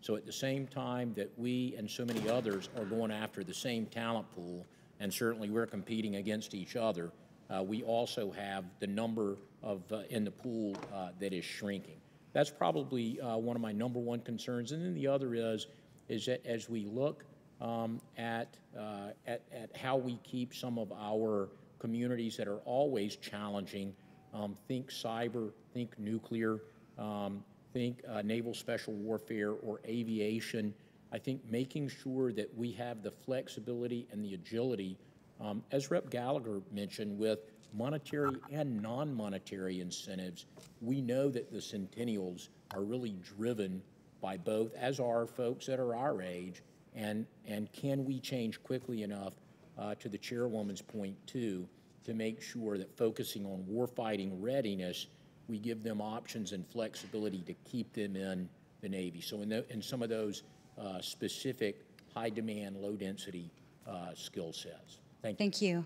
So at the same time that we and so many others are going after the same talent pool, and certainly we're competing against each other, uh, we also have the number of uh, in the pool uh, that is shrinking. That's probably uh, one of my number one concerns. And then the other is, is that as we look um, at, uh, at, at how we keep some of our communities that are always challenging. Um, think cyber, think nuclear, um, think uh, naval special warfare or aviation. I think making sure that we have the flexibility and the agility, um, as Rep. Gallagher mentioned, with monetary and non monetary incentives, we know that the centennials are really driven by both, as are folks that are our age, and, and can we change quickly enough, uh, to the chairwoman's point too, to make sure that focusing on warfighting readiness, we give them options and flexibility to keep them in the Navy. So in, the, in some of those uh, specific high demand, low density uh, skill sets. Thank you. Thank you.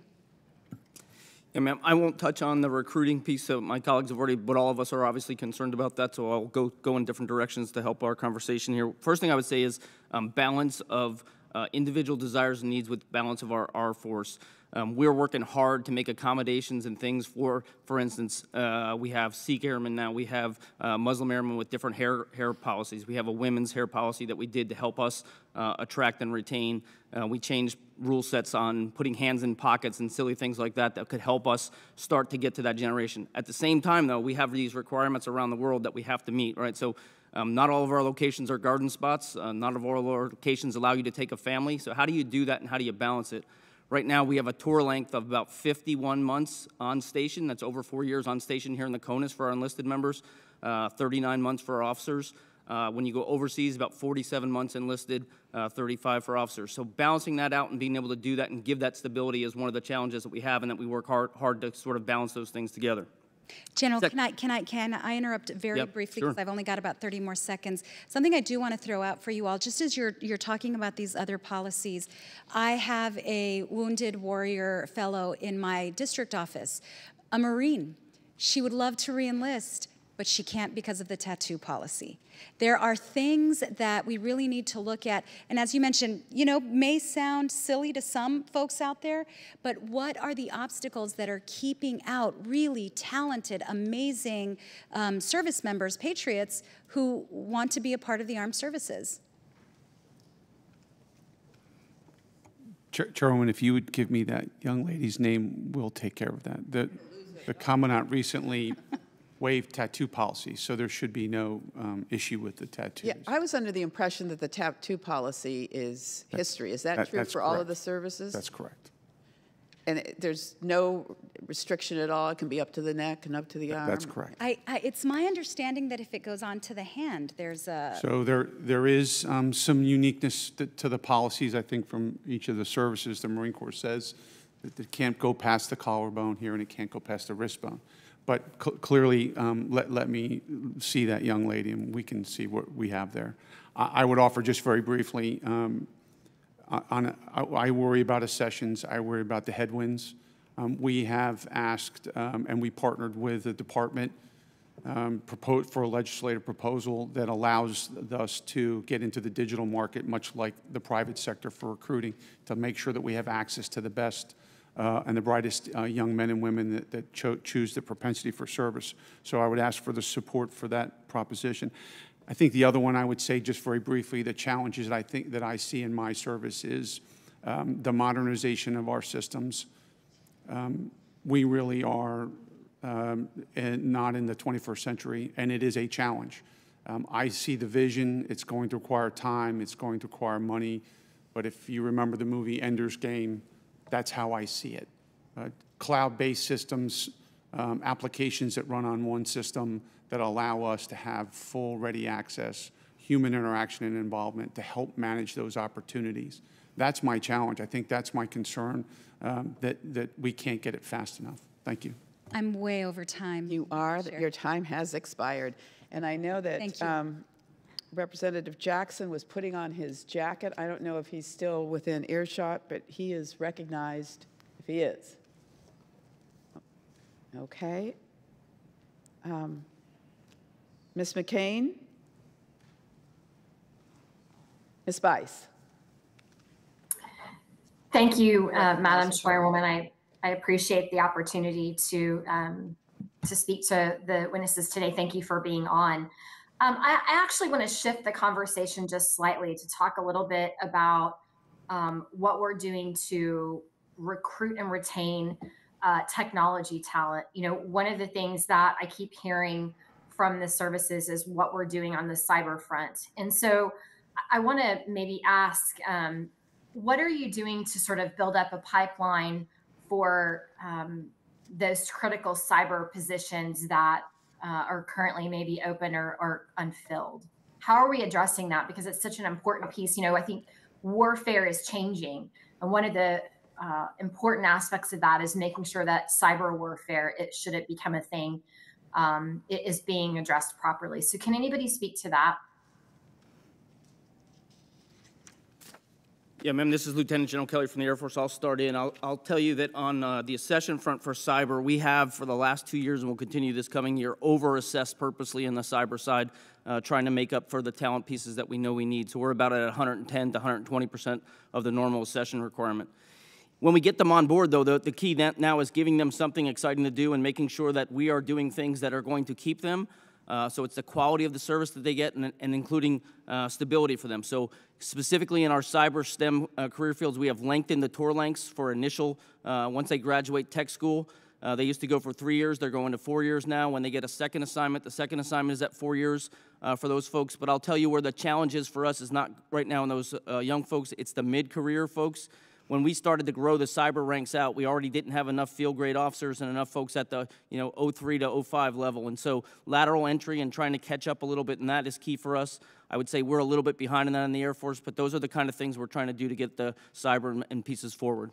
Yeah, ma'am, I won't touch on the recruiting piece, so my colleagues have already, but all of us are obviously concerned about that, so I'll go, go in different directions to help our conversation here. First thing I would say is um, balance of uh, individual desires and needs with balance of our, our force. Um, we're working hard to make accommodations and things for, for instance, uh, we have Sikh airmen now, we have uh, Muslim airmen with different hair, hair policies. We have a women's hair policy that we did to help us uh, attract and retain. Uh, we changed rule sets on putting hands in pockets and silly things like that that could help us start to get to that generation. At the same time, though, we have these requirements around the world that we have to meet, right? So um, not all of our locations are garden spots. Uh, not all of our locations allow you to take a family. So how do you do that and how do you balance it? Right now, we have a tour length of about 51 months on station. That's over four years on station here in the CONUS for our enlisted members, uh, 39 months for our officers. Uh, when you go overseas, about 47 months enlisted, uh, 35 for officers. So balancing that out and being able to do that and give that stability is one of the challenges that we have and that we work hard, hard to sort of balance those things together. General, can I, can I, can I interrupt very Yep, briefly sure. because I've only got about 30 more seconds. Something I do want to throw out for you all, just as you're, you're talking about these other policies, I have a wounded warrior fellow in my district office, a Marine. She would love to reenlist, but she can't because of the tattoo policy. There are things that we really need to look at. And as you mentioned, you know, may sound silly to some folks out there, but what are the obstacles that are keeping out really talented, amazing um, service members, patriots, who want to be a part of the armed services? Chair- Chairwoman, if you would give me that young lady's name, we'll take care of that. The, the Commandant recently waived tattoo policy, so there should be no um, issue with the tattoos. Yeah, I was under the impression that the tattoo policy is history. Is that that- true that's for all of the services? That's correct. And it- there's no restriction at all? It can be up to the neck and up to the arm? That's correct. I, I, it's my understanding that if it goes on to the hand, there's a, So there, there is um, some uniqueness to to the policies, I think, from each of the services. The Marine Corps says that it can't go past the collarbone here and it can't go past the wrist bone. But cl- clearly, um, let, let me see that young lady and we can see what we have there. I, I would offer just very briefly, um, on, worry about accessions, I worry about the headwinds. Um, We have asked, um, and we partnered with the department um, for a legislative proposal that allows us to get into the digital market, much like the private sector for recruiting, to make sure that we have access to the best uh, and the brightest uh, young men and women that, that cho- choose the propensity for service. So I would ask for the support for that proposition. I think the other one I would say, just very briefly, the challenges that I think that I see in my service is um, the modernization of our systems. Um, we really are um, not in the 21st century, and it is a challenge. Um, I see the vision. It's going to require time. It's going to require money. But if you remember the movie Ender's Game, that's how I see it. Uh, Cloud-based systems, um, applications that run on one system that allow us to have full ready access, human interaction and involvement to help manage those opportunities. That's my challenge. I think that's my concern, um, that, that we can't get it fast enough. Thank you. I'm way over time. You are, that Chair. your time has expired. And I know Thank that you. um, Representative Jackson was putting on his jacket. I don't know if he's still within earshot, but he is recognized if he is. Okay. Um, Ms. McCain? Ms. Bice? Thank you, uh, Madam Chairwoman. I, I appreciate the opportunity to, um, to speak to the witnesses today. Thank you for being on. Um, I, I actually want to shift the conversation just slightly to talk a little bit about um, what we're doing to recruit and retain uh, technology talent. You know, one of the things that I keep hearing from the services is what we're doing on the cyber front. And so I want to maybe ask, um, what are you doing to sort of build up a pipeline for um, those critical cyber positions that uh, are currently maybe open or, or unfilled? How are we addressing that? Because it's such an important piece. You know, I think warfare is changing, and one of the uh, important aspects of that is making sure that cyber warfare, it should it become a thing, um, it is being addressed properly. So, can anybody speak to that? Yeah, ma'am, this is Lieutenant General Kelly from the Air Force. I'll start in. I'll, I'll tell you that on uh, the accession front for cyber, we have for the last two years and will continue this coming year over-assessed purposely in the cyber side, uh, trying to make up for the talent pieces that we know we need. So we're about at 110 to 120% of the normal accession requirement. When we get them on board, though, the, the key now is giving them something exciting to do and making sure that we are doing things that are going to keep them. Uh, so it's the quality of the service that they get and, and including uh, stability for them. So specifically in our cyber STEM uh, career fields, we have lengthened the tour lengths for initial, uh, once they graduate tech school. Uh, they used to go for three years. They're going to four years now. When they get a second assignment, the second assignment is at four years for those folks. But I'll tell you where the challenge is for us is not right now in those young folks. It's the mid-career folks. When we started to grow the cyber ranks out, we already didn't have enough field grade officers and enough folks at the you know 03 to 05 level. And so lateral entry and trying to catch up a little bit in that is key for us. I would say we're a little bit behind in that in the Air Force, but those are the kind of things we're trying to do to get the cyber and- pieces forward.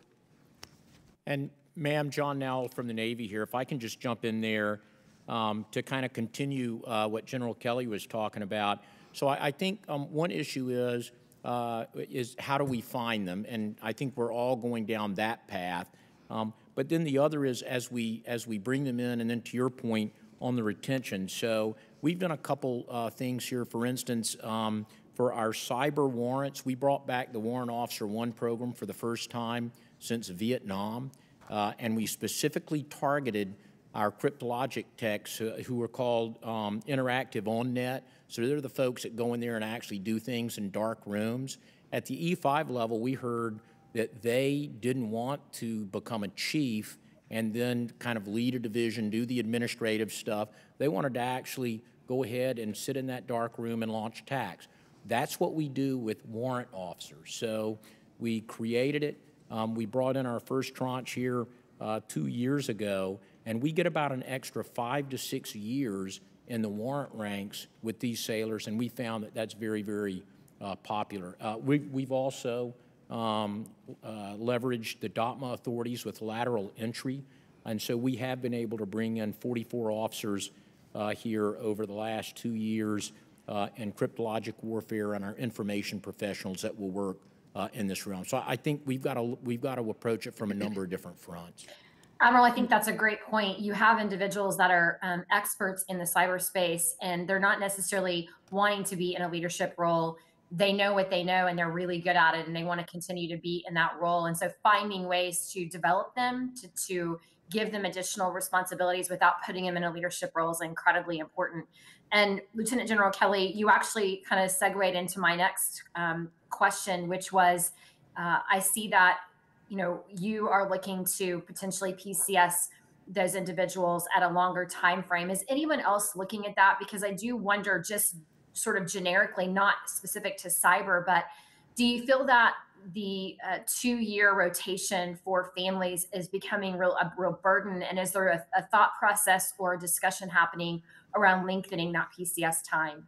And ma'am, John Nowell from the Navy here, if I can just jump in there um, to kind of continue uh, what General Kelly was talking about. So I, I think um, one issue is, uh, is how do we find them? And I think we're all going down that path. Um, but then the other is as we, as we bring them in, and then to your point on the retention. So we've done a couple uh, things here. For instance, um, for our cyber warrants, we brought back the Warrant Officer One program for the first time since Vietnam, uh, and we specifically targeted our cryptologic techs uh, who are called um, interactive on net. So they're the folks that go in there and actually do things in dark rooms. At the E5 level, we heard that they didn't want to become a chief and then kind of lead a division, do the administrative stuff. They wanted to actually go ahead and sit in that dark room and launch attacks. That's what we do with warrant officers. So we created it. Um, we brought in our first tranche here uh, two years ago, and we get about an extra five to six years in the warrant ranks with these sailors, and we found that that's very, very uh, popular. Uh, we, we've also um, uh, leveraged the DOPMA authorities with lateral entry, and so we have been able to bring in 44 officers uh, here over the last two years uh, in cryptologic warfare and our information professionals that will work uh, in this realm. So I think we've got to we've got to approach it from a number of different fronts. Admiral, I think that's a great point. You have individuals that are um, experts in the cyberspace, and they're not necessarily wanting to be in a leadership role. They know what they know, and they're really good at it, and they want to continue to be in that role. And so, finding ways to develop them, to, to give them additional responsibilities without putting them in a leadership role is incredibly important. And Lieutenant General Kelly, you actually kind of segued into my next um, question, which was uh, I see that you know you are looking to potentially PCS those individuals at a longer time frame. Is anyone else looking at that? Because I do wonder, just sort of generically, not specific to cyber, but do you feel that the uh, two-year rotation for families is becoming real a real burden? And is there a, a thought process or a discussion happening around lengthening that PCS time?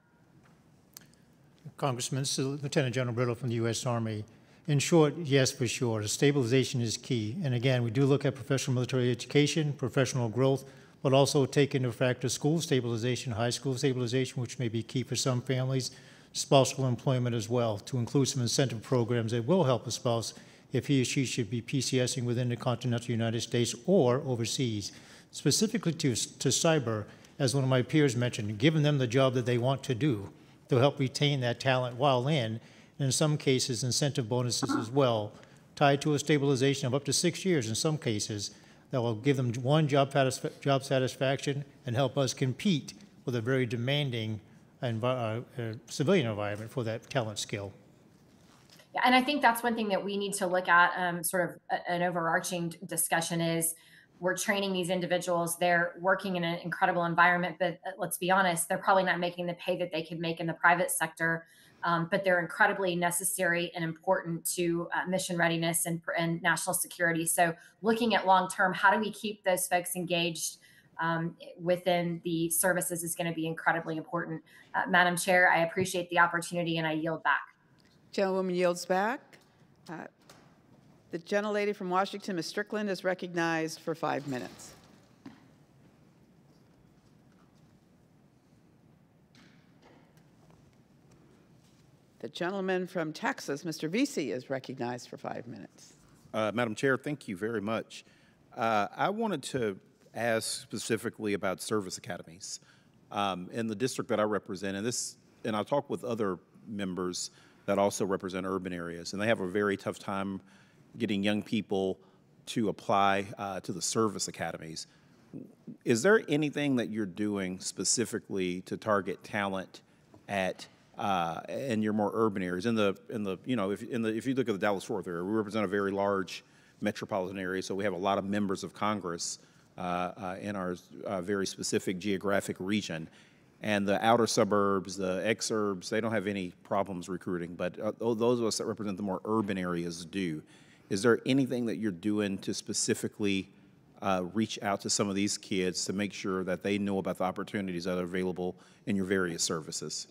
Congressman, Lieutenant General Brito from the U.S. Army. In short, yes, for sure. Stabilization is key. And again, we do look at professional military education, professional growth, but also take into factor school stabilization, high school stabilization, which may be key for some families, spousal employment as well, to include some incentive programs that will help a spouse if he or she should be PCSing within the continental United States or overseas. Specifically to, to cyber, as one of my peers mentioned, giving them the job that they want to do to help retain that talent while in, and in some cases, incentive bonuses as well, tied to a stabilization of up to six years in some cases, that will give them one job, job satisfaction and help us compete with a very demanding envi- uh, uh, civilian environment for that talent skill. Yeah, and I think that's one thing that we need to look at. Um, sort of a, an overarching discussion is we're training these individuals. They're working in an incredible environment, but uh, let's be honest, they're probably not making the pay that they could make in the private sector. Um, but they're incredibly necessary and important to uh, mission readiness and, and national security. So, looking at long term, how do we keep those folks engaged um, within the services is going to be incredibly important. Uh, Madam Chair, I appreciate the opportunity and I yield back. Gentlewoman yields back. Uh, the gentlelady from Washington, Ms. Strickland, is recognized for five minutes. The gentleman from Texas, Mr. Veasey, is recognized for five minutes. Uh, Madam Chair, thank you very much. Uh, I wanted to ask specifically about service academies. Um, in the district that I represent, and this, and I talk with other members that also represent urban areas, and they have a very tough time getting young people to apply uh, to the service academies. Is there anything that you're doing specifically to target talent at uh, in your more urban areas? In the in the you know if in the if you look at the Dallas Fort Worth area, we represent a very large metropolitan area, so we have a lot of members of Congress uh, uh, in our uh, very specific geographic region. And the outer suburbs, the exurbs, they don't have any problems recruiting, but uh, those of us that represent the more urban areas do. Is there anything that you're doing to specifically uh, reach out to some of these kids to make sure that they know about the opportunities that are available in your various services?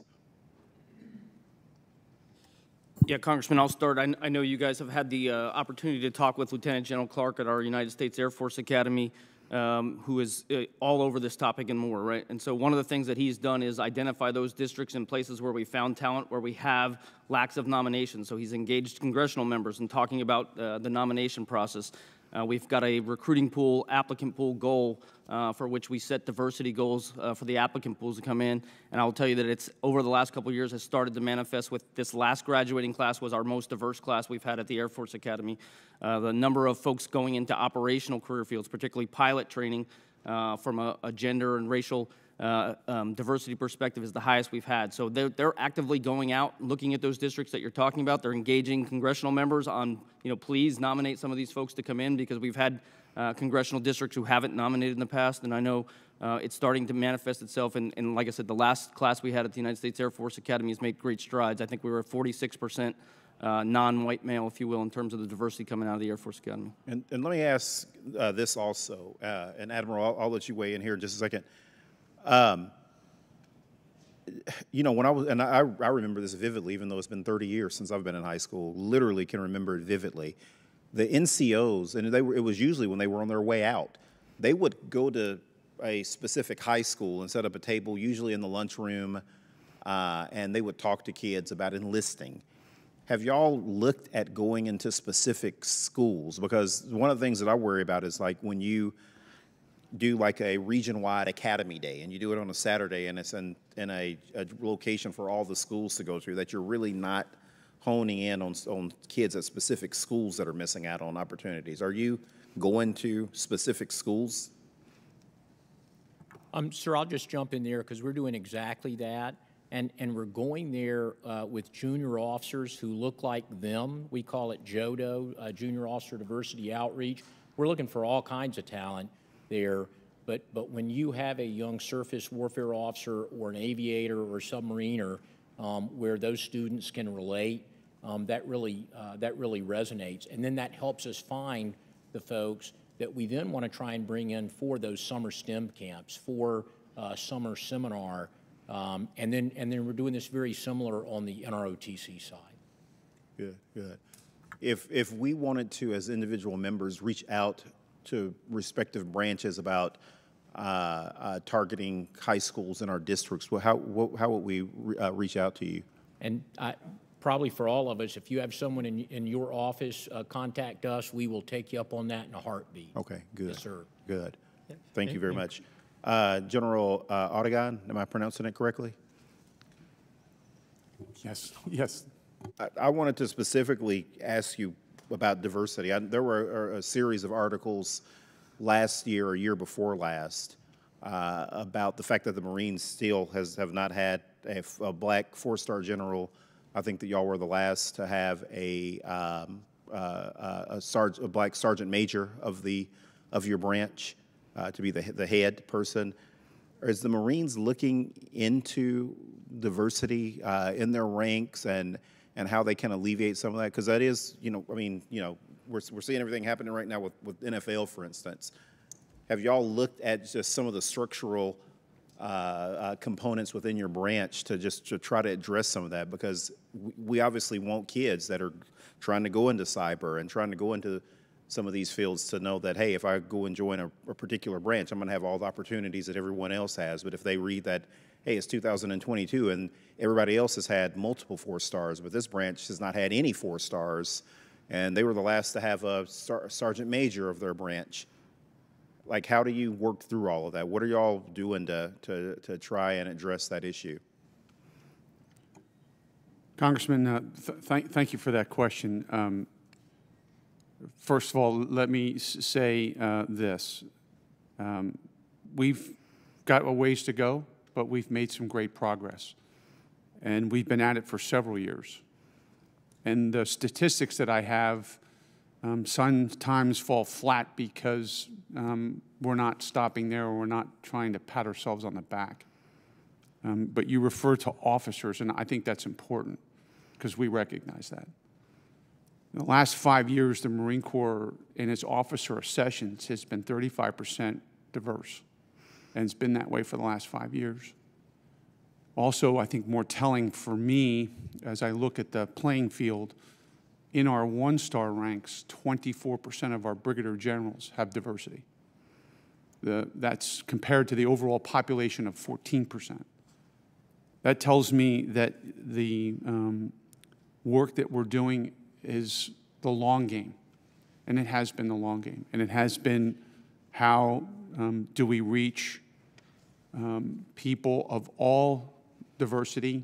Yeah, Congressman, I'll start. I, I know you guys have had the uh, opportunity to talk with Lieutenant General Clark at our United States Air Force Academy, um, who is uh, all over this topic and more, right? And so one of the things that he's done is identify those districts and places where we found talent, where we have lacks of nominations. So he's engaged congressional members in talking about uh, the nomination process. Uh, we've got a recruiting pool, applicant pool goal uh, for which we set diversity goals uh, for the applicant pools to come in. And I'll tell you that it's over the last couple years has started to manifest with this last graduating class was our most diverse class we've had at the Air Force Academy. Uh, the number of folks going into operational career fields, particularly pilot training, uh, from a, a gender and racial uh, um, diversity perspective is the highest we've had. So they're, they're actively going out, looking at those districts that you're talking about. They're engaging congressional members on, you know, please nominate some of these folks to come in because we've had uh, congressional districts who haven't nominated in the past, and I know uh, it's starting to manifest itself. And, and like I said, the last class we had at the United States Air Force Academy has made great strides. I think we were at 46 percent uh, non-white male, if you will, in terms of the diversity coming out of the Air Force Academy. And, and let me ask uh, this also, and Admiral, I'll, I'll let you weigh in here in just a second. Um, you know, when I was, and I, I remember this vividly, even though it's been 30 years since I've been in high school, literally can remember it vividly. The NCOs, and they were, it was usually when they were on their way out, they would go to a specific high school and set up a table, usually in the lunchroom, uh, and they would talk to kids about enlisting. Have y'all looked at going into specific schools? Because one of the things that I worry about is like when you do like a region-wide academy day and you do it on a Saturday and it's in, in a, a location for all the schools to go through, that you're really not honing in on, on kids at specific schools that are missing out on opportunities. Are you going to specific schools? Um, sir, I'll just jump in there because we're doing exactly that. And, and we're going there uh, with junior officers who look like them. We call it JODO, uh, Junior Officer Diversity Outreach. We're looking for all kinds of talent there. But, but when you have a young surface warfare officer or an aviator or submariner um, where those students can relate, um, that, really, uh, that really resonates. And then that helps us find the folks that we then want to try and bring in for those summer STEM camps, for uh, summer seminar, um, and then and then we're doing this very similar on the NROTC side. Good, good. If if we wanted to, as individual members, reach out to respective branches about uh, uh, targeting high schools in our districts, well, how what, how would we re uh, reach out to you? And I, probably for all of us, if you have someone in, in your office, uh, contact us. We will take you up on that in a heartbeat. Okay, good. Yes, sir. Good. Thank you very much. Uh, General uh, Ottignon, am I pronouncing it correctly? Yes, yes. I, I wanted to specifically ask you about diversity. I, there were a, a, series of articles last year or year before last uh, about the fact that the Marines still has have not had a, a black four-star general. I think that y'all were the last to have a, um, uh, a, sarge, a black sergeant major of the of your branch uh, to be the, the head person. Is the Marines looking into diversity uh, in their ranks and and how they can alleviate some of that? Because that is, you know, I mean, you know, we're, we're seeing everything happening right now with, with NFL, for instance. Have y'all looked at just some of the structural uh, uh, components within your branch to just to try to address some of that? Because we obviously want kids that are trying to go into cyber and trying to go into some of these fields to know that, hey, if I go and join a, a particular branch, I'm going to have all the opportunities that everyone else has. But if they read that, hey, it's 2022 and everybody else has had multiple four stars, but this branch has not had any four stars, and they were the last to have a sergeant major of their branch. Like, how do you work through all of that? What are y'all doing to, to, to try and address that issue? Congressman, uh, th th thank you for that question. Um, First of all, let me say uh, this. Um, we've got a ways to go, but we've made some great progress. And we've been at it for several years. And the statistics that I have um, sometimes fall flat because um, we're not stopping there or we're not trying to pat ourselves on the back. Um, but you refer to officers, and I think that's important because we recognize that. In the last five years, the Marine Corps in its officer accessions has been 35% diverse, and it's been that way for the last five years. Also, I think more telling for me as I look at the playing field, in our one star ranks, 24% of our brigadier generals have diversity. The, that's compared to the overall population of 14%. That tells me that the um, work that we're doing is the long game, and it has been the long game, and it has been how um, do we reach um, people of all diversity,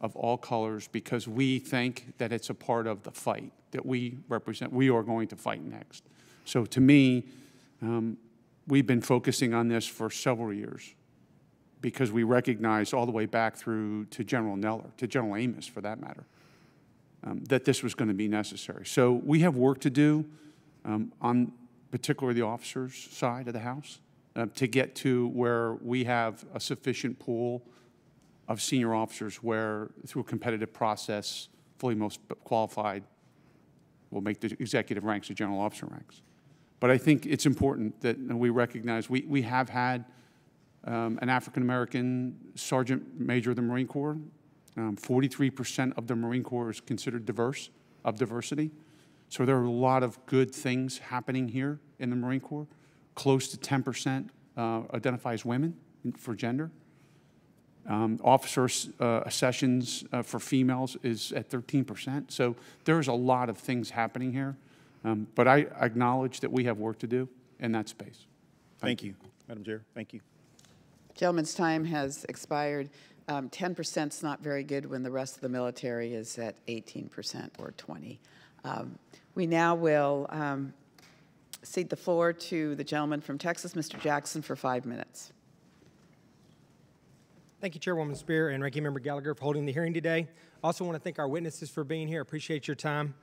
of all colors, because we think that it's a part of the fight that we represent, we are going to fight next. So to me, um, we've been focusing on this for several years because we recognize all the way back through to General Neller, to General Amos for that matter, um, that this was going to be necessary. So we have work to do um, on particularly the officers' side of the House uh, to get to where we have a sufficient pool of senior officers where, through a competitive process, fully most qualified will make the executive ranks the general officer ranks. But I think it's important that we recognize we, we have had um, an African American sergeant major of the Marine Corps. 43% um, of the Marine Corps is considered diverse, of diversity. So there are a lot of good things happening here in the Marine Corps. Close to 10% uh, identifies women for gender. Um, officer uh, accessions uh, for females is at 13%. So there's a lot of things happening here. Um, but I acknowledge that we have work to do in that space. Thank, Thank you. you. Madam Chair. Thank you. Gentleman's time has expired. 10% um, is not very good when the rest of the military is at 18% or 20. Um, we now will um, cede the floor to the gentleman from Texas, Mr. Jackson, for five minutes. Thank you, Chairwoman Speier and Ranking Member Gallagher, for holding the hearing today. Also want to thank our witnesses for being here. Appreciate your time.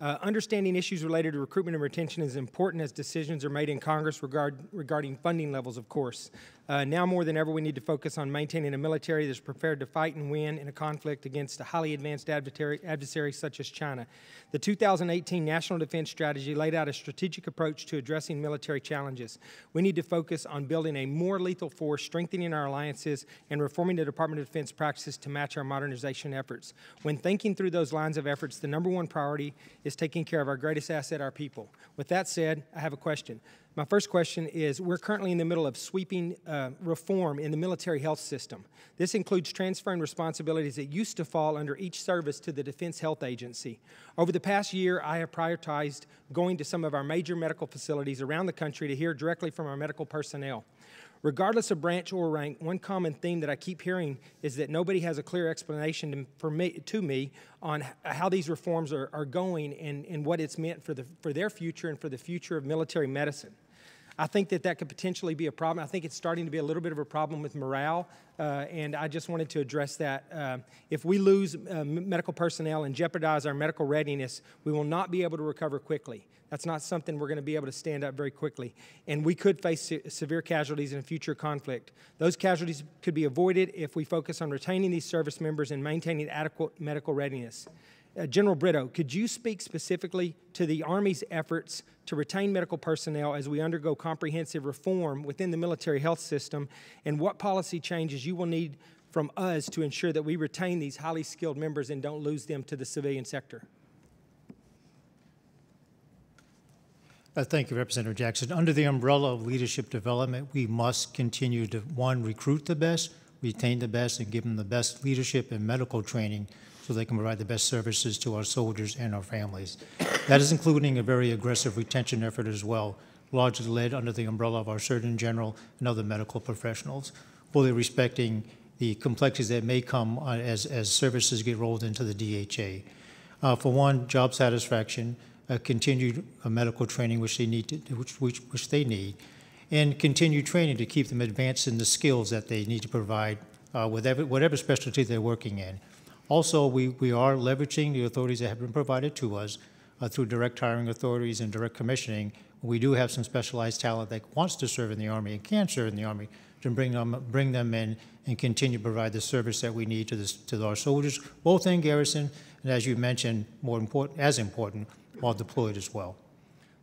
Uh, understanding issues related to recruitment and retention is important as decisions are made in Congress regard, regarding funding levels, of course. Uh, now more than ever, we need to focus on maintaining a military that's prepared to fight and win in a conflict against a highly advanced adversary, adversary such as China. The 2018 National Defense Strategy laid out a strategic approach to addressing military challenges. We need to focus on building a more lethal force, strengthening our alliances, and reforming the Department of Defense practices to match our modernization efforts. When thinking through those lines of efforts, the number one priority is taking care of our greatest asset, our people. With that said, I have a question. My first question is We're currently in the middle of sweeping uh, reform in the military health system. This includes transferring responsibilities that used to fall under each service to the Defense Health Agency. Over the past year, I have prioritized going to some of our major medical facilities around the country to hear directly from our medical personnel. Regardless of branch or rank, one common theme that I keep hearing is that nobody has a clear explanation to, for me, to me on how these reforms are, are going and, and what it's meant for, the, for their future and for the future of military medicine. I think that that could potentially be a problem. I think it's starting to be a little bit of a problem with morale, uh, and I just wanted to address that. Uh, if we lose uh, medical personnel and jeopardize our medical readiness, we will not be able to recover quickly. That's not something we're going to be able to stand up very quickly. And we could face se severe casualties in a future conflict. Those casualties could be avoided if we focus on retaining these service members and maintaining adequate medical readiness. Uh, General Brito, could you speak specifically to the Army's efforts to retain medical personnel as we undergo comprehensive reform within the military health system and what policy changes you will need from us to ensure that we retain these highly skilled members and don't lose them to the civilian sector? Uh, thank you, Representative Jackson. Under the umbrella of leadership development, we must continue to, one, recruit the best, retain the best, and give them the best leadership and medical training so they can provide the best services to our soldiers and our families. That is including a very aggressive retention effort as well, largely led under the umbrella of our Surgeon General and other medical professionals, fully respecting the complexities that may come uh, as, as services get rolled into the DHA. Uh, for one, job satisfaction, continued uh, medical training which they need, to, which, which, which they need, and continued training to keep them advanced in the skills that they need to provide uh, whatever specialty they're working in. Also, we, we are leveraging the authorities that have been provided to us uh, through direct hiring authorities and direct commissioning. We do have some specialized talent that wants to serve in the Army and can serve in the Army to bring them, bring them in and continue to provide the service that we need to, this, to our soldiers, both in garrison and, as you mentioned, more important, as important, while deployed as well.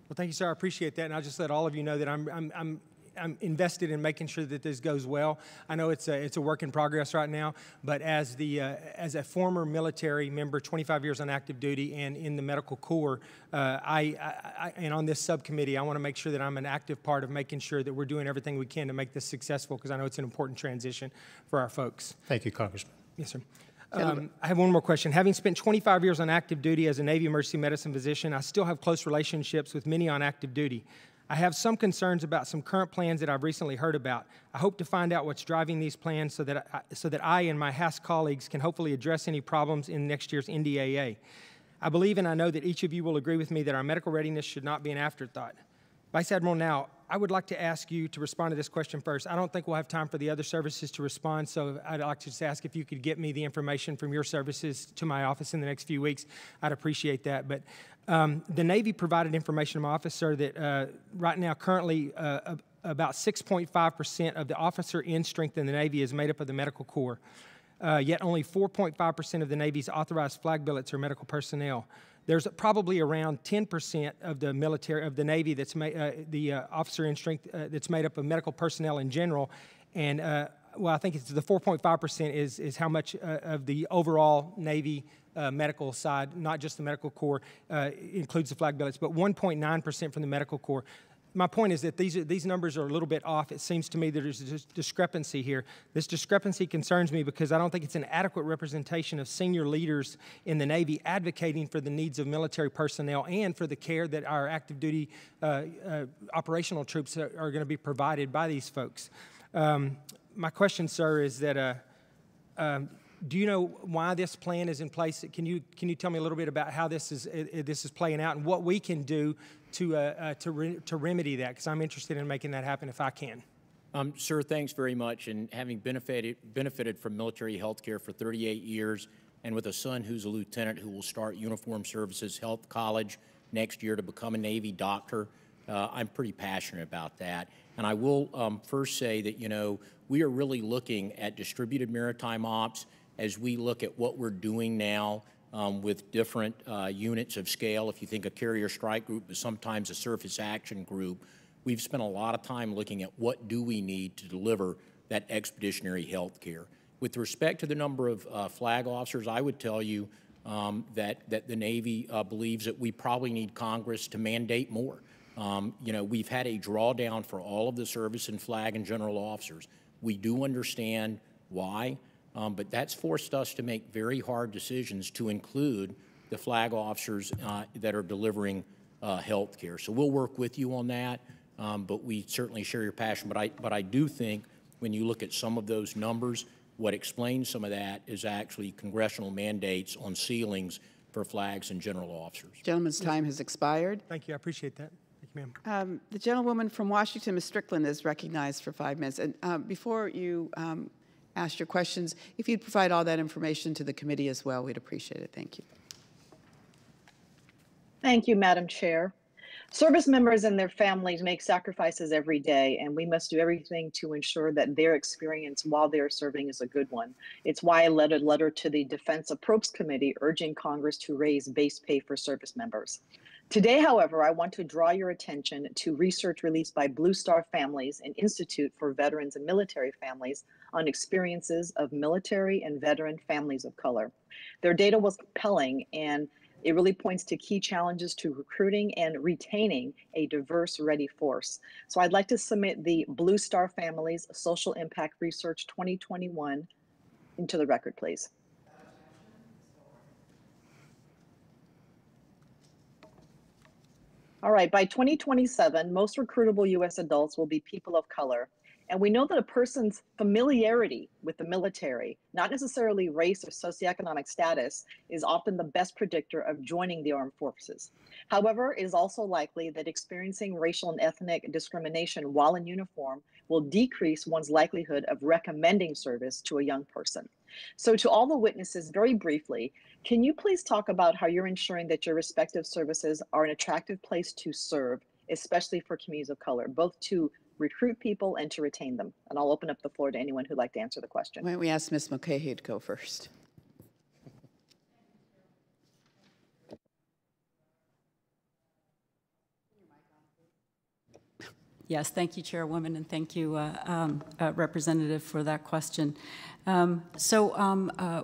Well, thank you, sir. I appreciate that. And I'll just let all of you know that I'm, I'm, I'm I'm invested in making sure that this goes well. I know it's a, it's a work in progress right now, but as the uh, as a former military member, 25 years on active duty and in the medical corps, uh, I, I, and on this subcommittee, I want to make sure that I'm an active part of making sure that we're doing everything we can to make this successful because I know it's an important transition for our folks. Thank you, Congressman. Yes, sir. Um, I have one more question. Having spent 25 years on active duty as a Navy emergency medicine physician, I still have close relationships with many on active duty. I have some concerns about some current plans that I've recently heard about. I hope to find out what's driving these plans so that I, so that I and my HASC colleagues can hopefully address any problems in next year's NDAA. I believe and I know that each of you will agree with me that our medical readiness should not be an afterthought. Vice Admiral Nowell, I would like to ask you to respond to this question first. I don't think we'll have time for the other services to respond, so I'd like to just ask if you could get me the information from your services to my office in the next few weeks. I'd appreciate that. But um, the Navy provided information to my officer that uh, right now, currently, uh, about 6.5% of the officer end strength in the Navy is made up of the medical corps. Uh, yet only 4.5% of the Navy's authorized flag billets are medical personnel. There's probably around 10% of the military of the Navy that's ma- uh, the uh, officer end strength uh, that's made up of medical personnel in general, and well, I think it's the 4.5% is is how much uh, of the overall Navy medical side, not just the medical corps, includes the flag billets, but 1.9% from the medical corps my point is that these, these numbers are a little bit off. It seems to me that there's a discrepancy here. This discrepancy concerns me because I don't think it's an adequate representation of senior leaders in the Navy advocating for the needs of military personnel and for the care that our active duty uh, uh, operational troops are, are going to be provided by these folks. Um, my question, sir, is that uh, um, do you know why this plan is in place? Can you can you tell me a little bit about how this is this is playing out and what we can do to uh, uh, to re- to remedy that? Because I'm interested in making that happen if I can. Um, sir, thanks very much. And having benefited benefited from military health care for 38 years, and with a son who's a lieutenant who will start Uniform Services Health College next year to become a Navy doctor, uh, I'm pretty passionate about that. And I will um, first say that you know we are really looking at distributed maritime ops as we look at what we're doing now um, with different uh, units of scale. If you think a carrier strike group is sometimes a surface action group, we've spent a lot of time looking at what do we need to deliver that expeditionary health care. With respect to the number of uh, flag officers, I would tell you um, that, that the Navy uh, believes that we probably need Congress to mandate more. Um, you know, we've had a drawdown for all of the service and flag and general officers. We do understand why. Um, but that's forced us to make very hard decisions to include the flag officers uh, that are delivering uh, health care. So we'll work with you on that, um, but we certainly share your passion. But I, but I do think when you look at some of those numbers, what explains some of that is actually congressional mandates on ceilings for flags and general officers. Gentleman's time has expired. Thank you. I appreciate that. Thank you, ma'am. Um, the gentlewoman from Washington, Ms. Strickland, is recognized for five minutes. And uh, before you um, ask your questions. If you'd provide all that information to the committee as well, we'd appreciate it. Thank you. Thank you, Madam Chair. Service members and their families make sacrifices every day, and we must do everything to ensure that their experience while they're serving is a good one. It's why I led a letter to the Defense Appropriations Committee urging Congress to raise base pay for service members. Today, however, I want to draw your attention to research released by Blue Star Families and Institute for Veterans and Military Families on experiences of military and veteran families of color. Their data was compelling and it really points to key challenges to recruiting and retaining a diverse, ready force. So I'd like to submit the Blue Star Families Social Impact Research 2021 into the record, please. All right, by 2027, most recruitable US adults will be people of color. And we know that a person's familiarity with the military, not necessarily race or socioeconomic status, is often the best predictor of joining the armed forces. However, it is also likely that experiencing racial and ethnic discrimination while in uniform will decrease one's likelihood of recommending service to a young person. So, to all the witnesses, very briefly, can you please talk about how you're ensuring that your respective services are an attractive place to serve, especially for communities of color, both to recruit people and to retain them? And I'll open up the floor to anyone who'd like to answer the question. Why don't we ask Ms. Mulcahy to go first? Yes, thank you, Chairwoman, and thank you, uh, um, uh, Representative, for that question. Um, so um, uh,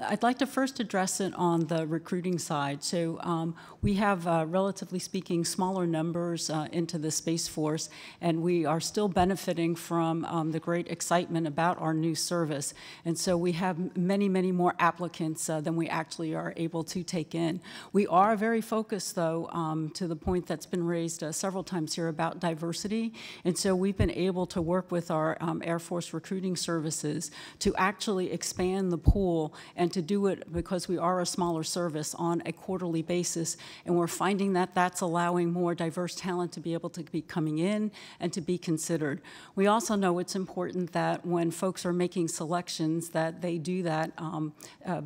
I'd like to first address it on the recruiting side. So um, we have, uh, relatively speaking, smaller numbers uh, into the Space Force, and we are still benefiting from um, the great excitement about our new service. And so we have many, many more applicants uh, than we actually are able to take in. We are very focused, though, um, to the point that's been raised uh, several times here about diversity. And so we've been able to work with our um, Air Force recruiting services to actually expand the pool and to do it because we are a smaller service on a quarterly basis. And we're finding that that's allowing more diverse talent to be able to be coming in and to be considered. We also know it's important that when folks are making selections that they do that um, uh,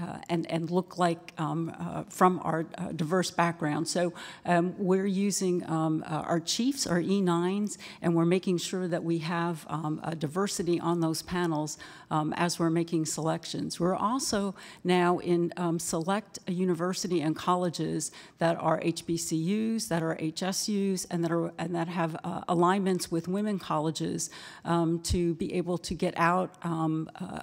uh, and, and look like um, uh, from our uh, diverse background. So um, we're using um, uh, our chiefs, our E9s, and we're making sure that we have um, diversity on those panels um, as we're making selections. We're also now in um, select university and colleges that are HBCUs, that are HSUs, and that, are, and that have uh, alignments with women colleges to be able to get out uh,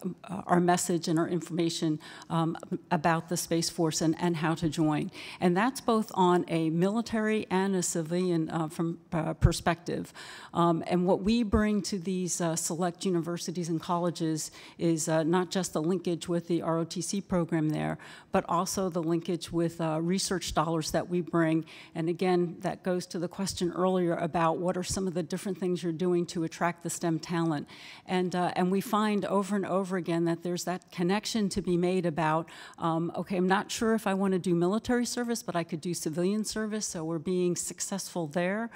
our message and our information um, about the Space Force and, and how to join. And that's both on a military and a civilian uh, from, uh, perspective. Um, and what we bring to these uh, select universities and colleges is uh, not just the linkage with the ROTC program there, but also the linkage with uh, research dollars that we bring. And again, that goes to the question earlier about what are some of the different things you're doing to attract the STEM talent. And, uh, and we find over and over again that there's that connection to be made about, um, okay, I'm not sure if I want to do military service, but I could do civilian service, so we're being successful there.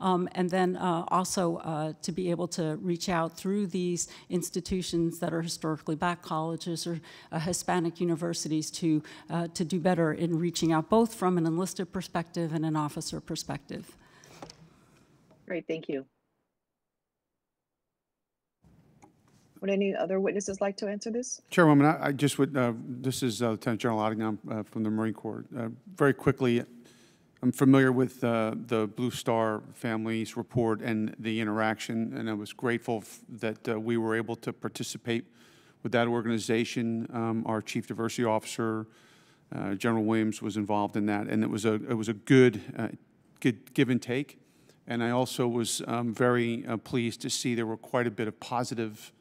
Um, and then uh, also uh, to be able to reach out through these institutions that are historically black colleges or uh, Hispanic universities to, uh, to do better in reaching out both from an enlisted perspective and an officer perspective. Great, thank you. Would any other witnesses like to answer this? Chairwoman, I, I just would, uh, this is uh, Lieutenant General Ottignon uh, from the Marine Corps. Uh, very quickly, I'm familiar with uh, the Blue Star Families report and the interaction, and I was grateful that uh, we were able to participate with that organization. Um, our Chief Diversity Officer, General Williams, was involved in that, and it was a it was a good good give and take. And I also was um, very pleased to see there were quite a bit of positive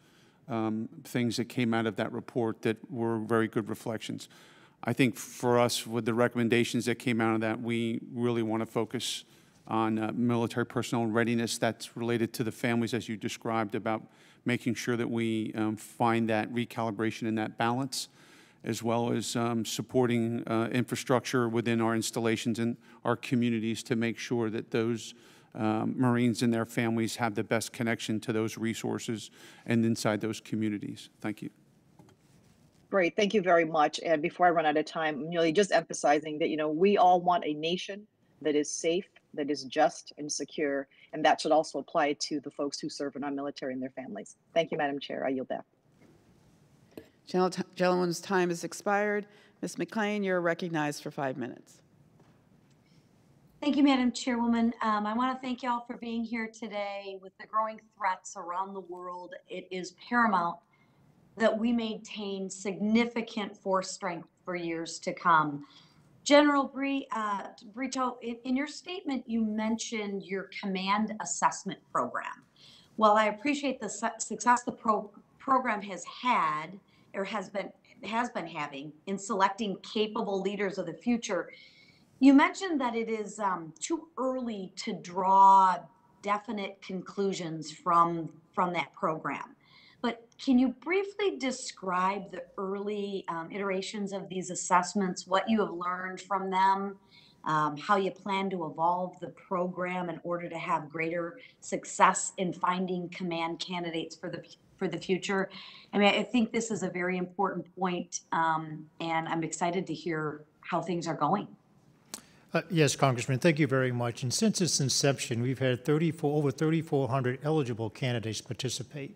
um, things that came out of that report that were very good reflections. I think for us, with the recommendations that came out of that, we really want to focus on uh, military personnel readiness that's related to the families, as you described, about making sure that we um, find that recalibration and that balance, as well as um, supporting uh, infrastructure within our installations and our communities to make sure that those um, Marines and their families have the best connection to those resources and inside those communities. Thank you. Great, thank you very much. And before I run out of time, I'm really just emphasizing that, you know, we all want a nation that is safe, that is just and secure, and that should also apply to the folks who serve in our military and their families. Thank you, Madam Chair. I yield back. Gentleman's time has expired. Ms. McClain, you're recognized for five minutes. Thank you, Madam Chairwoman. Um, I want to thank y'all for being here today. With the growing threats around the world, it is paramount that we maintain significant force strength for years to come. General Bree, uh, Brito, in, in your statement, you mentioned your command assessment program. While I appreciate the su success the pro program has had or has been has been having in selecting capable leaders of the future, you mentioned that it is um, too early to draw definite conclusions from from that program. But can you briefly describe the early um, iterations of these assessments, what you have learned from them, um, how you plan to evolve the program in order to have greater success in finding command candidates for the for the future? I mean, I think this is a very important point, um, and I'm excited to hear how things are going. Uh, yes, Congressman, thank you very much. And since its inception, we've had 34, over 3,400 eligible candidates participate.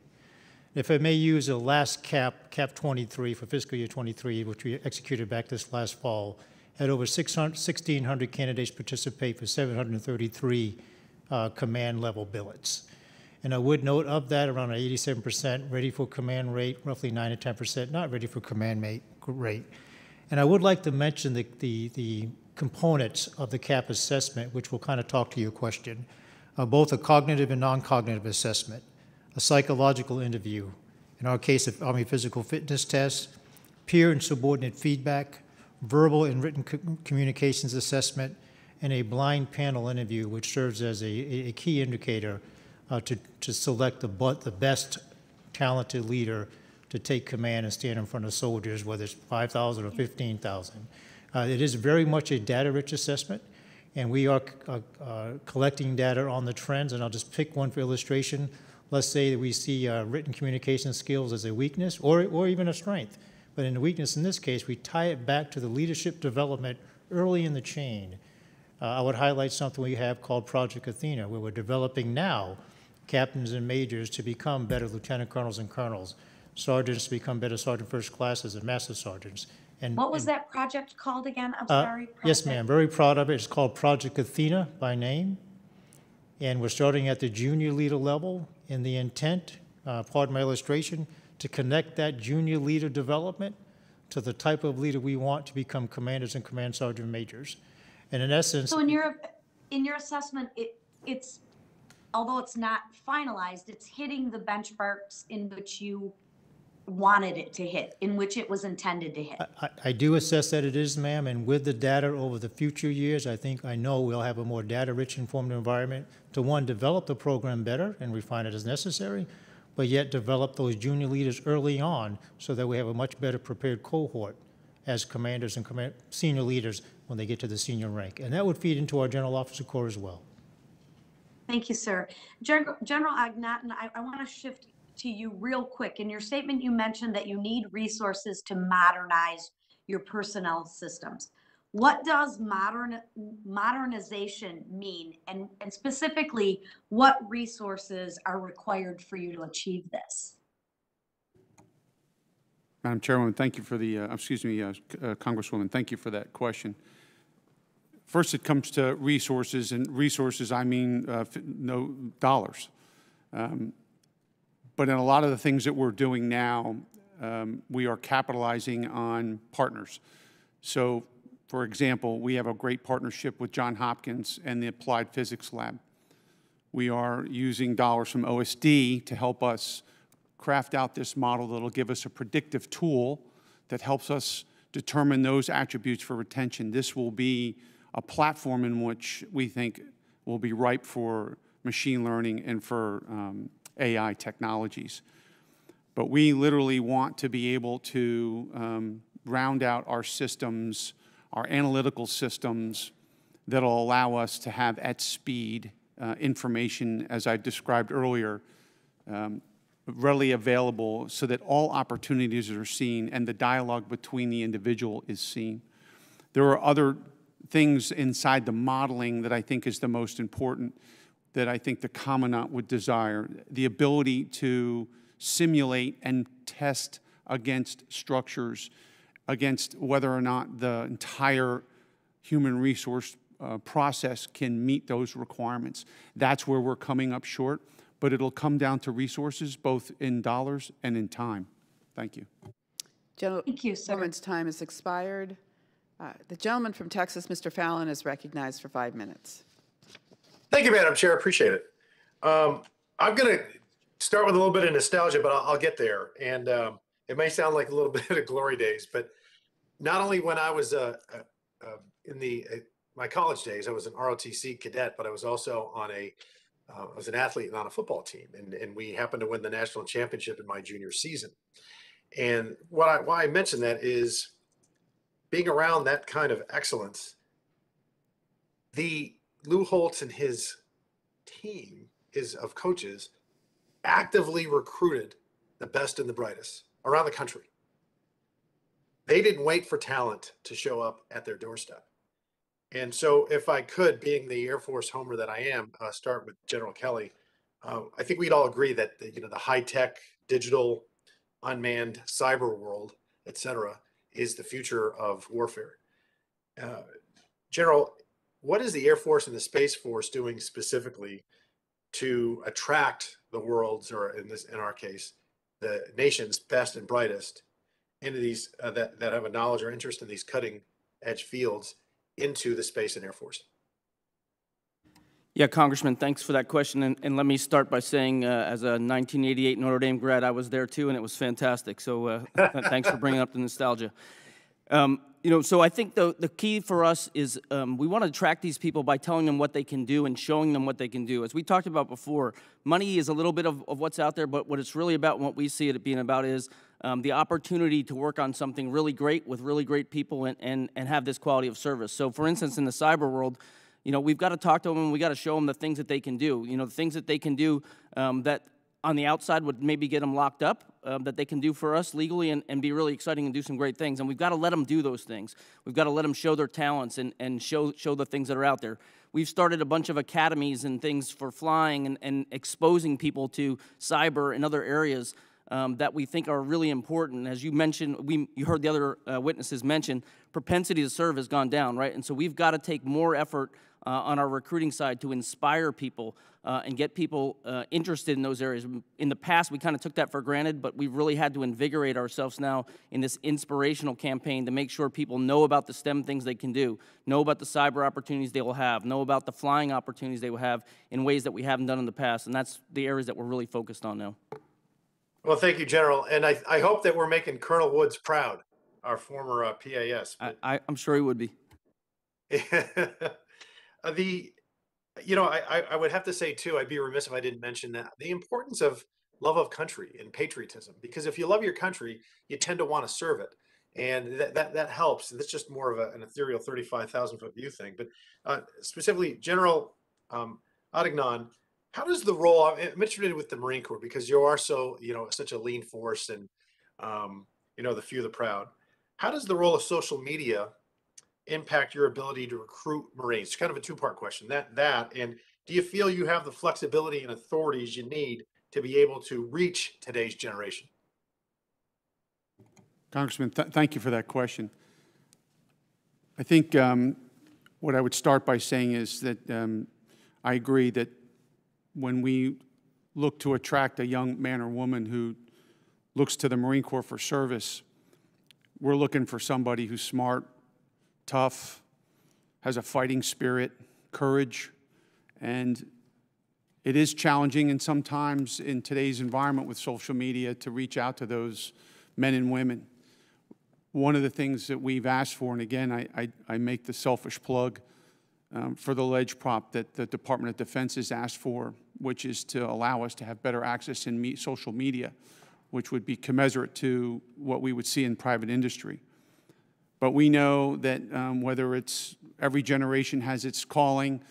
If I may use the last cap, cap 23 for fiscal year 23, which we executed back this last fall, had over 1,600 candidates participate for 733 uh, command level billets. And I would note of that, around an 87% ready for command rate, roughly 9 to 10% not ready for command rate. And I would like to mention the, the, the components of the CAP assessment, which will kind of talk to your question, uh, both a cognitive and non-cognitive assessment, a psychological interview, in our case, of Army physical fitness test, peer and subordinate feedback, verbal and written co communications assessment, and a blind panel interview, which serves as a, a key indicator uh, to, to select the, but, the best talented leader to take command and stand in front of soldiers, whether it's 5,000 or 15,000. Uh, it is very much a data-rich assessment, and we are uh, uh, collecting data on the trends, and I'll just pick one for illustration. Let's say that we see uh, written communication skills as a weakness or, or even a strength. But in the weakness in this case, we tie it back to the leadership development early in the chain. Uh, I would highlight something we have called Project Athena, where we're developing now captains and majors to become better lieutenant colonels and colonels, sergeants to become better sergeant first classes and master sergeants. And, What was and, that project called again? I'm uh, sorry. Yes, Project- ma'am. Very proud of it. It's called Project Athena by name. And we're starting at the junior leader level in the intent, uh, pardon my illustration, to connect that junior leader development to the type of leader we want to become commanders and command sergeant majors. And in essence, So in your, in your assessment, it, it's, although it's not finalized, it's hitting the benchmarks in which you wanted it to hit, in which it was intended to hit. I, I do assess that it is, ma'am, and with the data over the future years, I think, I know we'll have a more data-rich informed environment to, one, develop the program better and refine it as necessary, but yet develop those junior leaders early on so that we have a much better prepared cohort as commanders and command, senior leaders when they get to the senior rank. And that would feed into our general officer corps as well. Thank you, sir. Gen- General Agnatin, I, I want to shift to you real quick. In your statement, you mentioned that you need resources to modernize your personnel systems. What does modern modernization mean? And, and specifically, what resources are required for you to achieve this? Madam Chairwoman, thank you for the, uh, excuse me, uh, uh, Congresswoman, thank you for that question. First, it comes to resources, and resources, I mean uh, no dollars. Um, But in a lot of the things that we're doing now, um, we are capitalizing on partners. So, for example, we have a great partnership with John Hopkins and the Applied Physics Lab. We are using dollars from OSD to help us craft out this model that'll give us a predictive tool that helps us determine those attributes for retention. This will be a platform in which we think will be ripe for machine learning and for um, AI technologies. But we literally want to be able to um, round out our systems, our analytical systems, that'll allow us to have at speed uh, information, as I described earlier, um, readily available so that all opportunities are seen and the dialogue between the individual is seen. There are other things inside the modeling that I think is the most important that I think the Commandant would desire. The ability to simulate and test against structures, against whether or not the entire human resource uh, process can meet those requirements. That's where we're coming up short, but it'll come down to resources, both in dollars and in time. Thank you. General, Thank you, sir. Gentleman's time has expired. Uh, The gentleman from Texas, Mr. Fallon, is recognized for five minutes. Thank you, Madam Chair. Appreciate it. Um, I'm going to start with a little bit of nostalgia, but I'll, I'll get there. And um, it may sound like a little bit of glory days, but not only when I was uh, uh, uh, in the uh, my college days, I was an ROTC cadet, but I was also on a uh, I was an athlete and on a football team, and and we happened to win the national championship in my junior season. And what I why I mention that is being around that kind of excellence. The Lou Holtz and his team is of coaches actively recruited the best and the brightest around the country. They didn't wait for talent to show up at their doorstep. And so, if I could, being the Air Force homer that I am, uh, start with General Kelly. Uh, I think we'd all agree that the, you know the high tech, digital, unmanned cyber world, et cetera, is the future of warfare. Uh, General, what is the Air Force and the Space Force doing specifically to attract the world's, or in this, in our case, the nation's best and brightest into these uh, that that have a knowledge or interest in these cutting edge fields into the Space and Air Force? Yeah, Congressman, thanks for that question. And, and let me start by saying, uh, as a 1988 Notre Dame grad, I was there too, and it was fantastic. So uh, thanks for bringing up the nostalgia. Um, you know, so I think the, the key for us is um, we want to attract these people by telling them what they can do and showing them what they can do. As we talked about before, money is a little bit of, of what's out there, but what it's really about, what we see it being about is um, the opportunity to work on something really great with really great people and, and, and have this quality of service. So, for instance, in the cyber world, you know, we've got to talk to them and we got to show them the things that they can do. You know, the things that they can do um, that on the outside would maybe get them locked up um, that they can do for us legally and, and be really exciting and do some great things. And we've got to let them do those things. We've got to let them show their talents and, and show, show the things that are out there. We've started a bunch of academies and things for flying and, and exposing people to cyber and other areas um, that we think are really important. As you mentioned, we, you heard the other uh, witnesses mention, propensity to serve has gone down, right? And so we've got to take more effort uh, on our recruiting side to inspire people uh, and get people uh, interested in those areas. In the past, we kind of took that for granted, but we've really had to invigorate ourselves now in this inspirational campaign to make sure people know about the STEM things they can do, know about the cyber opportunities they will have, know about the flying opportunities they will have in ways that we haven't done in the past. And that's the areas that we're really focused on now. Well, thank you, General. And I, I hope that we're making Colonel Woods proud, our former uh, PAS. I, I, I'm sure he would be. Uh, the, you know, I, I would have to say too, I'd be remiss if I didn't mention that the importance of love of country and patriotism. Because if you love your country, you tend to want to serve it, and that that, that helps. That's just more of a, an ethereal thirty-five thousand foot view thing. But uh, specifically, General um, Ottignon, how does the role? I'm interested with the Marine Corps because you are so you know such a lean force and um, you know the few the proud. How does the role of social media impact your ability to recruit Marines? It's kind of a two-part question. That that and do you feel you have the flexibility and authorities you need to be able to reach today's generation? Congressman, th thank you for that question. I think um, what I would start by saying is that um, I agree that when we look to attract a young man or woman who looks to the Marine Corps for service, we're looking for somebody who's smart, tough, has a fighting spirit, courage, and it is challenging and sometimes in today's environment with social media to reach out to those men and women. One of the things that we've asked for, and again, I, I, I make the selfish plug um, for the ledge prop that the Department of Defense has asked for, which is to allow us to have better access in me social media, which would be commensurate to what we would see in private industry. But we know that um, whether it's every generation has its calling,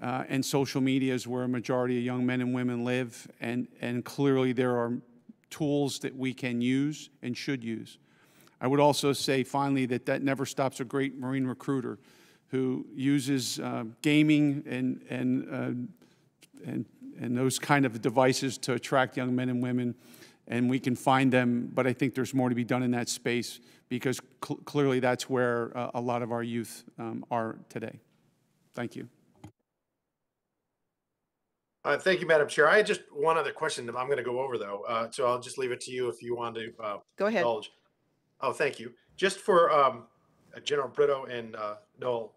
uh, and social media is where a majority of young men and women live, and, and clearly there are tools that we can use and should use. I would also say, finally, that that never stops a great Marine recruiter who uses uh, gaming and, and, uh, and, and those kind of devices to attract young men and women, and we can find them, but I think there's more to be done in that space because cl clearly that's where uh, a lot of our youth um, are today. Thank you. Uh, thank you, Madam Chair. I had just one other question that I'm going to go over, though. Uh, so I'll just leave it to you if you want to uh, go ahead. Indulge. Oh, thank you. Just for um, uh, General Brito and uh, Nowell,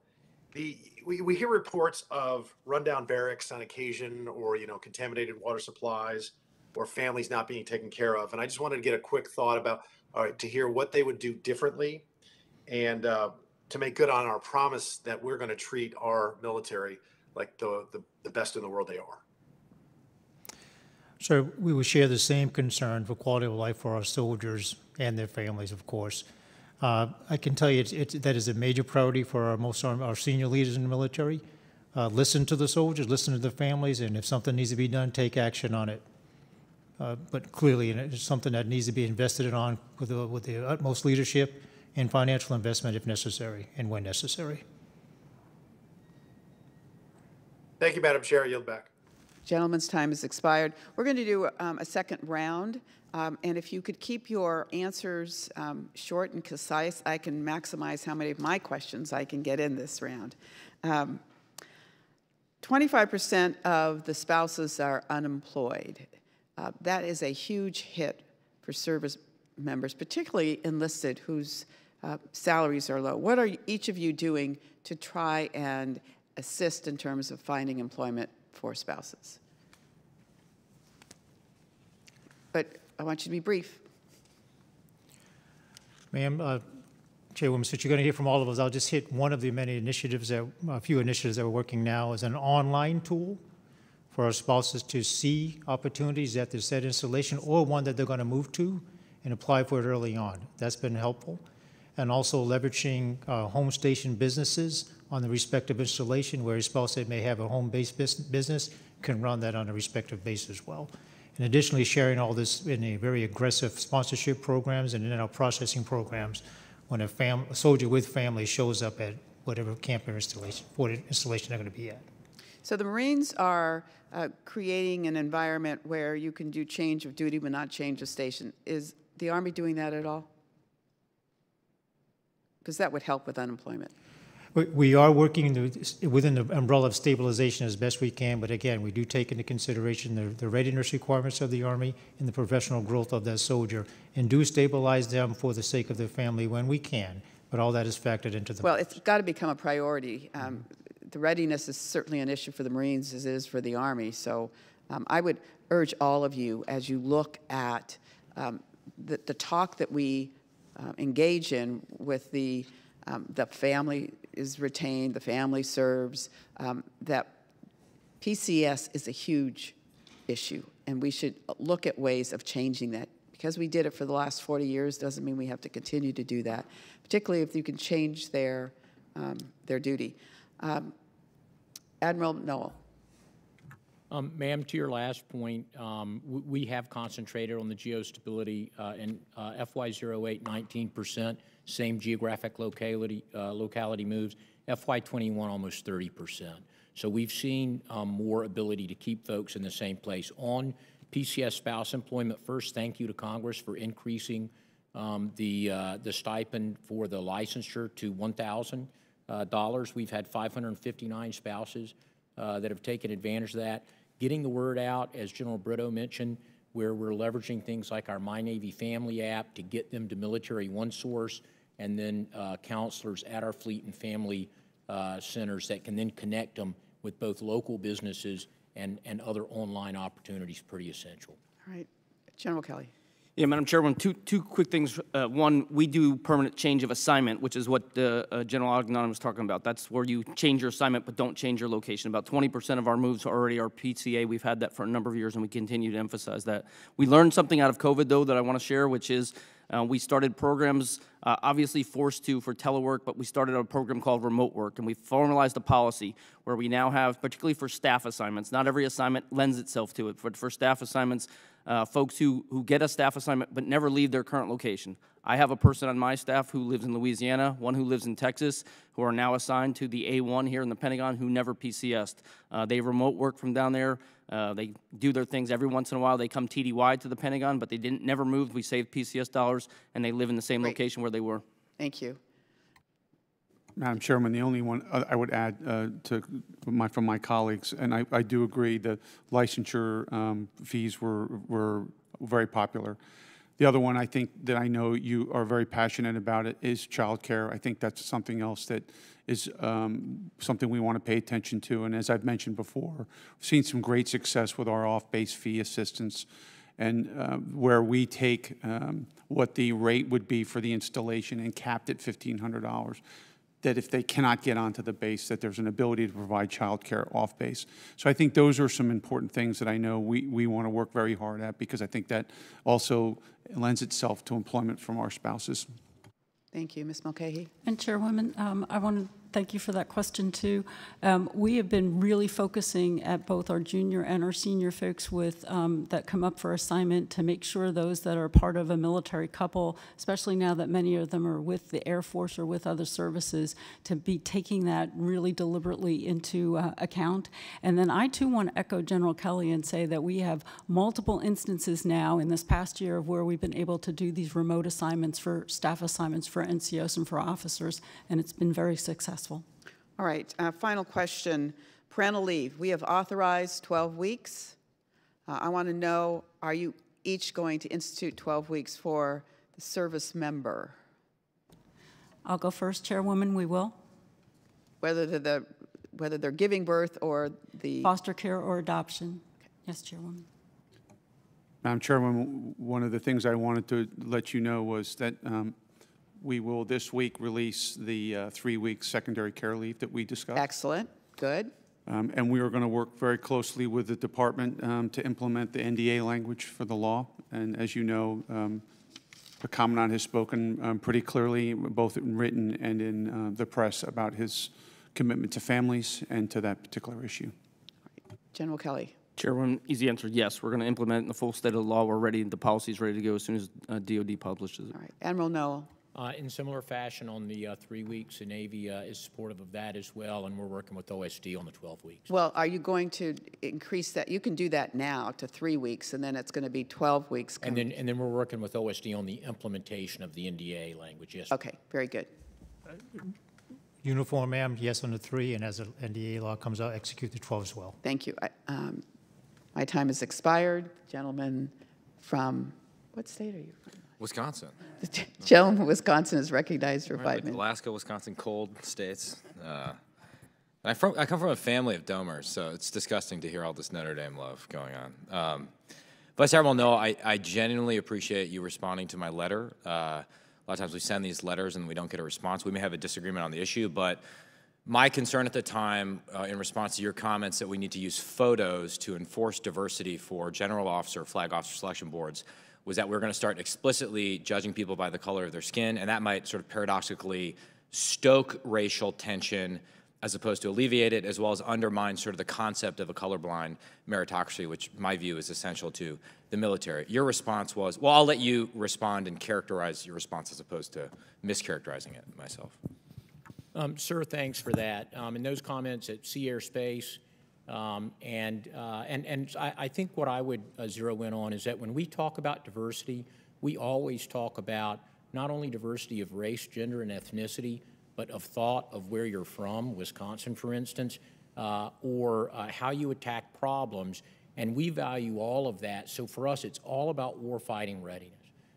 the we, we hear reports of rundown barracks on occasion, or you know, contaminated water supplies, or families not being taken care of. And I just wanted to get a quick thought about all right, to hear what they would do differently and uh, to make good on our promise that we're going to treat our military like the, the, the best in the world they are. So we will share the same concern for quality of life for our soldiers and their families, of course. Uh, I can tell you it's, it's, that is a major priority for our most our, our senior leaders in the military. Uh, listen to the soldiers, listen to the families, and if something needs to be done, take action on it. Uh, but clearly, it's something that needs to be invested on with the, with the utmost leadership and financial investment if necessary and when necessary. Thank you, Madam Chair. I yield back. Gentleman's time has expired. We're going to do um, a second round. Um, and if you could keep your answers um, short and concise, I can maximize how many of my questions I can get in this round. 25% um, of the spouses are unemployed. Uh, that is a huge hit for service members, particularly enlisted whose uh, salaries are low. What are each of you doing to try and assist in terms of finding employment for spouses? But I want you to be brief. Ma'am, uh, Chairwoman, since you're going to hear from all of us, I'll just hit one of the many initiatives, that, a few initiatives that we're working now is an online tool for our spouses to see opportunities at their said installation or one that they're going to move to and apply for it early on. That's been helpful. And also leveraging uh, home station businesses on the respective installation where a spouse that may have a home-based business can run that on a respective base as well. And additionally, sharing all this in a very aggressive sponsorship programs and in our processing programs when a, a soldier with family shows up at whatever camp or installation, what installation they're going to be at. So the Marines are uh, creating an environment where you can do change of duty but not change of station. Is the Army doing that at all? Because that would help with unemployment. We- are working the- within the umbrella of stabilization as best we can, but again, we do take into consideration the the readiness requirements of the Army and the professional growth of that soldier, and do stabilize them for the sake of their family when we can, but all that is factored into the. Well, it's got to become a priority. Um, The readiness is certainly an issue for the Marines as it is for the Army. So um, I would urge all of you, as you look at um, the, the talk that we uh, engage in with the, um, the family is retained, the family serves, um, that PCS is a huge issue, and we should look at ways of changing that. Because we did it for the last 40 years doesn't mean we have to continue to do that, particularly if you can change their, um, their duty. Um, Admiral Nowell. Um, Ma'am, to your last point, um, we have concentrated on the geostability uh, in uh, FY 08, 19%, same geographic locality, uh, locality moves. FY 21, almost 30%. So we've seen um, more ability to keep folks in the same place. On PCS spouse employment, first, thank you to Congress for increasing um, the, uh, the stipend for the licensure to $1,000. Uh, dollars. We've had 559 spouses uh, that have taken advantage of that. Getting the word out, as General Brito mentioned, where we're leveraging things like our My Navy Family app to get them to Military OneSource, and then uh, counselors at our fleet and family uh, centers that can then connect them with both local businesses and, and other online opportunities, pretty essential. All right, General Kelly. Yeah, Madam Chairwoman, two, two quick things. Uh, one, we do permanent change of assignment, which is what uh, uh, General Ottignon was talking about. That's where you change your assignment but don't change your location. About 20% of our moves already are PCA. We've had that for a number of years, and we continue to emphasize that. We learned something out of COVID, though, that I want to share, which is uh, we started programs, uh, obviously forced to for telework, but we started a program called remote work, and we formalized a policy where we now have, particularly for staff assignments, not every assignment lends itself to it, but for staff assignments, uh, folks who, who get a staff assignment but never leave their current location. I have a person on my staff who lives in Louisiana, one who lives in Texas, who are now assigned to the A1 here in the Pentagon who never PCSed. Uh, they remote work from down there. Uh, they do their things every once in a while. They come TDY to the Pentagon, but they didn't never moved. We saved PCS dollars, and they live in the same Great. location where they were. Thank you. Madam Chairman, the only one uh, I would add uh, to my, from my colleagues, and I, I do agree, that licensure um, fees were, were very popular. The other one I think that I know you are very passionate about it is childcare. I think that's something else that is um, something we want to pay attention to. And as I've mentioned before, we've seen some great success with our off-base fee assistance and uh, where we take um, what the rate would be for the installation and capped at $1,500 that if they cannot get onto the base, that there's an ability to provide childcare off base. So I think those are some important things that I know we, we want to work very hard at because I think that also lends itself to employment from our spouses. Thank you. Ms. Mulcahy? And Chairwoman, um, I want to thank you for that question too. Um, we have been really focusing at both our junior and our senior folks with um, that come up for assignment to make sure those that are part of a military couple, especially now that many of them are with the Air Force or with other services, to be taking that really deliberately into uh, account. And then I too want to echo General Kelly and say that we have multiple instances now in this past year of where we've been able to do these remote assignments for staff assignments for NCOs and for officers, and it's been very successful. All right, uh, final question. Parental leave, we have authorized 12 weeks. Uh, I want to know, are you each going to institute 12 weeks for the service member? I'll go first, Chairwoman, we will. Whether they're, the, whether they're giving birth or the, Foster care or adoption. Yes, Chairwoman. Madam Chairman, one of the things I wanted to let you know was that um, we will this week release the uh, three-week secondary care leave that we discussed. Excellent, good. Um, And we are going to work very closely with the department um, to implement the NDA language for the law. And as you know, um, the Commandant has spoken um, pretty clearly, both in written and in uh, the press, about his commitment to families and to that particular issue. General Kelly. Chairwoman, easy answer, yes. We're going to implement in the full state of the law. We're ready, the policy is ready to go as soon as uh, DOD publishes it. All right, Admiral Nowell. Uh, in similar fashion, on the uh, three weeks, the Navy uh, is supportive of that as well, and we're working with OSD on the 12 weeks. Well, are you going to increase that? You can do that now to three weeks, and then it's going to be 12 weeks. And then, and then we're working with OSD on the implementation of the NDA language, yes. Okay, very good. Uniform, ma'am, yes on the three, and as the NDA law comes out, execute the 12 as well. Thank you. I- um, My time has expired. Gentleman from, what state are you from? Wisconsin. The gentleman from Wisconsin is recognized for Right, five like minutes. Alaska, Wisconsin, cold states. Uh, I, from, I come from a family of domers, so it's disgusting to hear all this Notre Dame love going on. Um, Vice Admiral Nowell, I, I genuinely appreciate you responding to my letter. Uh, a lot of times we send these letters and we don't get a response. We may have a disagreement on the issue, but my concern at the time, uh, in response to your comments that we need to use photos to enforce diversity for general officer, flag officer selection boards, was that we're going to start explicitly judging people by the color of their skin, and that might sort of paradoxically stoke racial tension as opposed to alleviate it, as well as undermine sort of the concept of a colorblind meritocracy, which my view is essential to the military. Your response was, well, I'll let you respond and characterize your response as opposed to mischaracterizing it myself. Um, Sir, thanks for that. Um, those comments at Sea Air Space, um, and, uh, and, and I, I think what I would uh, zero in on is that when we talk about diversity, we always talk about not only diversity of race, gender, and ethnicity, but of thought of where you're from, Wisconsin, for instance, uh, or uh, how you attack problems. And we value all of that. So for us, it's all about warfighting readiness.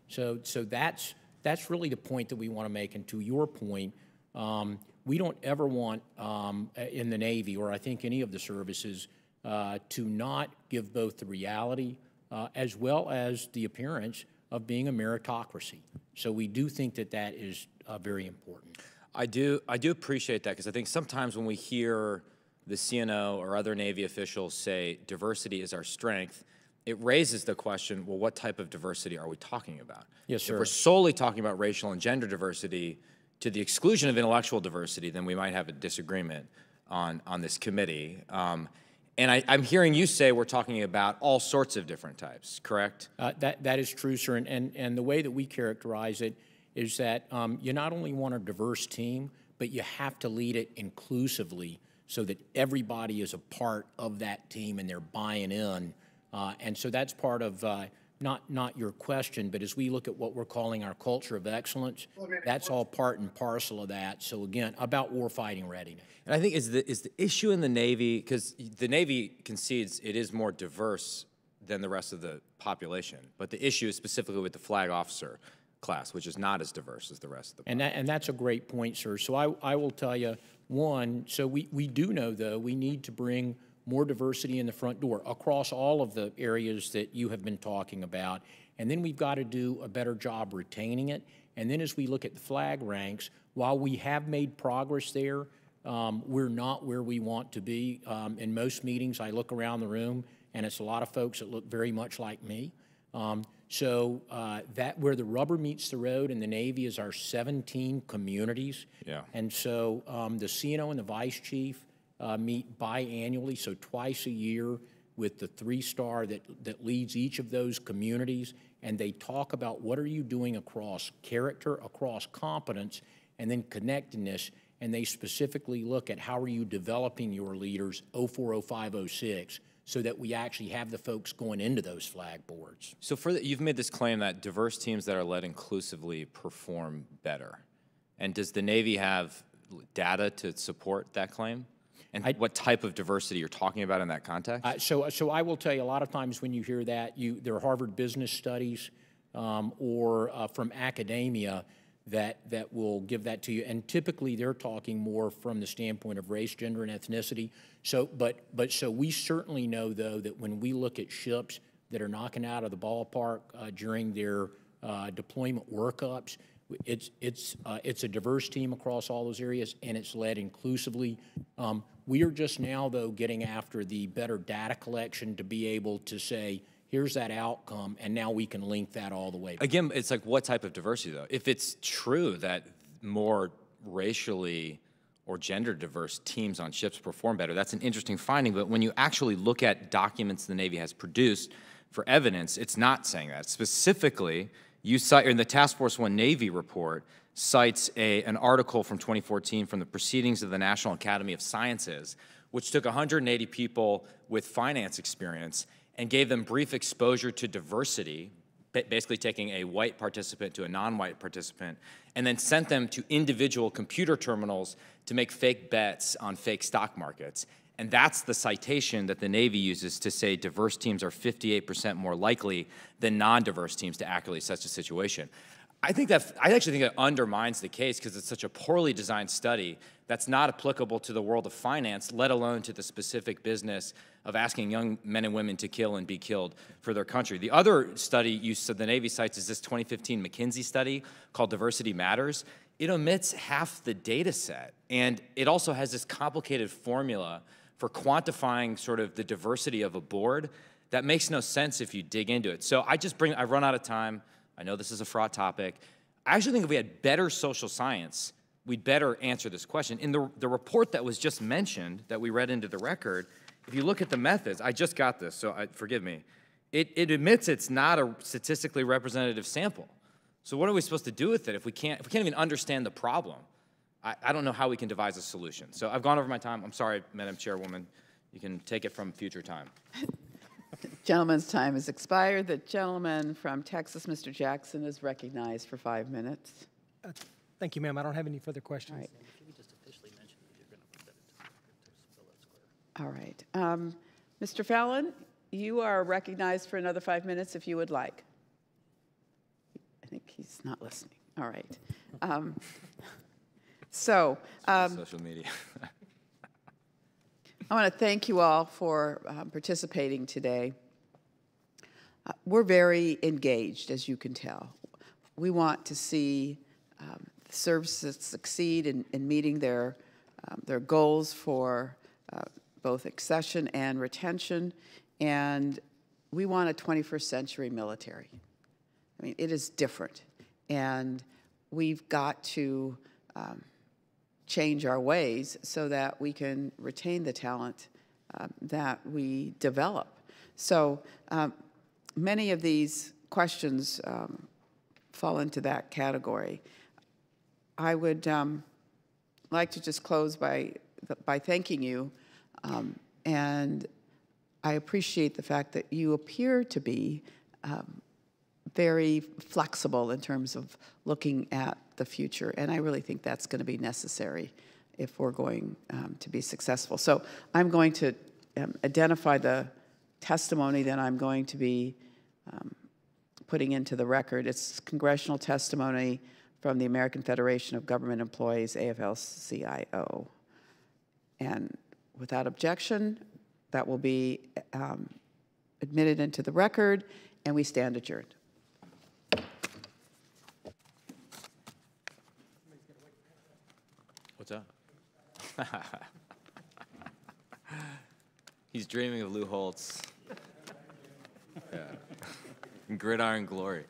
So, so that's, that's really the point that we want to make. And to your point, um, we don't ever want um, in the Navy, or I think any of the services, uh, to not give both the reality uh, as well as the appearance of being a meritocracy. So we do think that that is uh, very important. I do, I do appreciate that because I think sometimes when we hear the CNO or other Navy officials say diversity is our strength, it raises the question, well, what type of diversity are we talking about? Yes, sir. If we're solely talking about racial and gender diversity to the exclusion of intellectual diversity, then we might have a disagreement on, on this committee. Um, and I, I'm hearing you say we're talking about all sorts of different types, correct? Uh, that, that is true, sir. And, and, and the way that we characterize it is that um, you not only want a diverse team, but you have to lead it inclusively so that everybody is a part of that team and they're buying in. Uh, and so that's part of uh, not, not your question, but as we look at what we're calling our culture of excellence, that's all part and parcel of that. So again, about warfighting readiness. And I think is the is the issue in the Navy because the Navy concedes it is more diverse than the rest of the population, but the issue is specifically with the flag officer class, which is not as diverse as the rest of the. And that, and that's a great point, sir. So I, I will tell you, one, so we, we do know, though, we need to bring more diversity in the front door across all of the areas that you have been talking about. And then we've got to do a better job retaining it. And then as we look at the flag ranks, while we have made progress there, um, we're not where we want to be. Um, in most meetings, I look around the room, and it's a lot of folks that look very much like me. Um, so uh, that where the rubber meets the road in the Navy is our 17 communities. Yeah. And so um, the CNO and the vice chief uh, meet biannually, so twice a year with the three-star that, that leads each of those communities, and they talk about what are you doing across character, across competence, and then connectedness, and they specifically look at how are you developing your leaders 04, 05, 06, so that we actually have the folks going into those flag boards. So for the, you've made this claim that diverse teams that are led inclusively perform better, and does the Navy have data to support that claim? And what type of diversity you're talking about in that context? Uh, so, so I will tell you, a lot of times when you hear that, you there are Harvard Business Studies um, or uh, from academia that that will give that to you, and typically they're talking more from the standpoint of race, gender, and ethnicity. So, but but so we certainly know though that when we look at ships that are knocking out of the ballpark uh, during their uh, deployment workups, It's, it's, uh, it's a diverse team across all those areas, and it's led inclusively. Um, We are just now, though, getting after the better data collection to be able to say, here's that outcome, and now we can link that all the way. back. Again, it's like what type of diversity though? If it's true that more racially or gender diverse teams on ships perform better, that's an interesting finding. But when you actually look at documents the Navy has produced for evidence, it's not saying that. Specifically, you cite in the Task Force One Navy report cites a, an article from 2014 from the Proceedings of the National Academy of Sciences, which took 180 people with finance experience and gave them brief exposure to diversity, basically taking a white participant to a non-white participant, and then sent them to individual computer terminals to make fake bets on fake stock markets. And that's the citation that the Navy uses to say diverse teams are 58% more likely than non-diverse teams to accurately assess a situation. I think that I actually think it undermines the case because it's such a poorly designed study that's not applicable to the world of finance, let alone to the specific business of asking young men and women to kill and be killed for their country. The other study you said the Navy cites is this 2015 McKinsey study called Diversity Matters. It omits half the data set, and it also has this complicated formula for quantifying sort of the diversity of a board that makes no sense if you dig into it. So I just bring, I've run out of time. I know this is a fraught topic. I actually think if we had better social science, we'd better answer this question. In the, the report that was just mentioned, that we read into the record, if you look at the methods, I just got this, so I, forgive me. It, it admits it's not a statistically representative sample. So what are we supposed to do with it if we can't, if we can't even understand the problem? I, I don't know how we can devise a solution. So I've gone over my time. I'm sorry, Madam Chairwoman. You can take it from future time. Gentleman's time has expired. The gentleman from Texas, Mr. Jackson, is recognized for five minutes. Thank you, ma'am. I don't have any further questions. right. All right. Um, Mr. Fallon, you are recognized for another five minutes if you would like. I think he's not listening. All right. Um, so, um, Social media. I want to thank you all for um, participating today. Uh, we're very engaged, as you can tell. We want to see um, services succeed in, in meeting their, um, their goals for uh, both accession and retention, and we want a 21st century military. I mean, it is different, and we've got to um, change our ways so that we can retain the talent um, that we develop. So um, many of these questions um, fall into that category. I would um, like to just close by, by thanking you, um, and I appreciate the fact that you appear to be um, very flexible in terms of looking at the future. And I really think that's going to be necessary if we're going um, to be successful. So I'm going to um, identify the testimony that I'm going to be um, putting into the record. It's congressional testimony from the American Federation of Government Employees, AFL-CIO. And without objection, that will be um, admitted into the record, and we stand adjourned. What's up? He's dreaming of Lou Holtz. Yeah. Gridiron glory.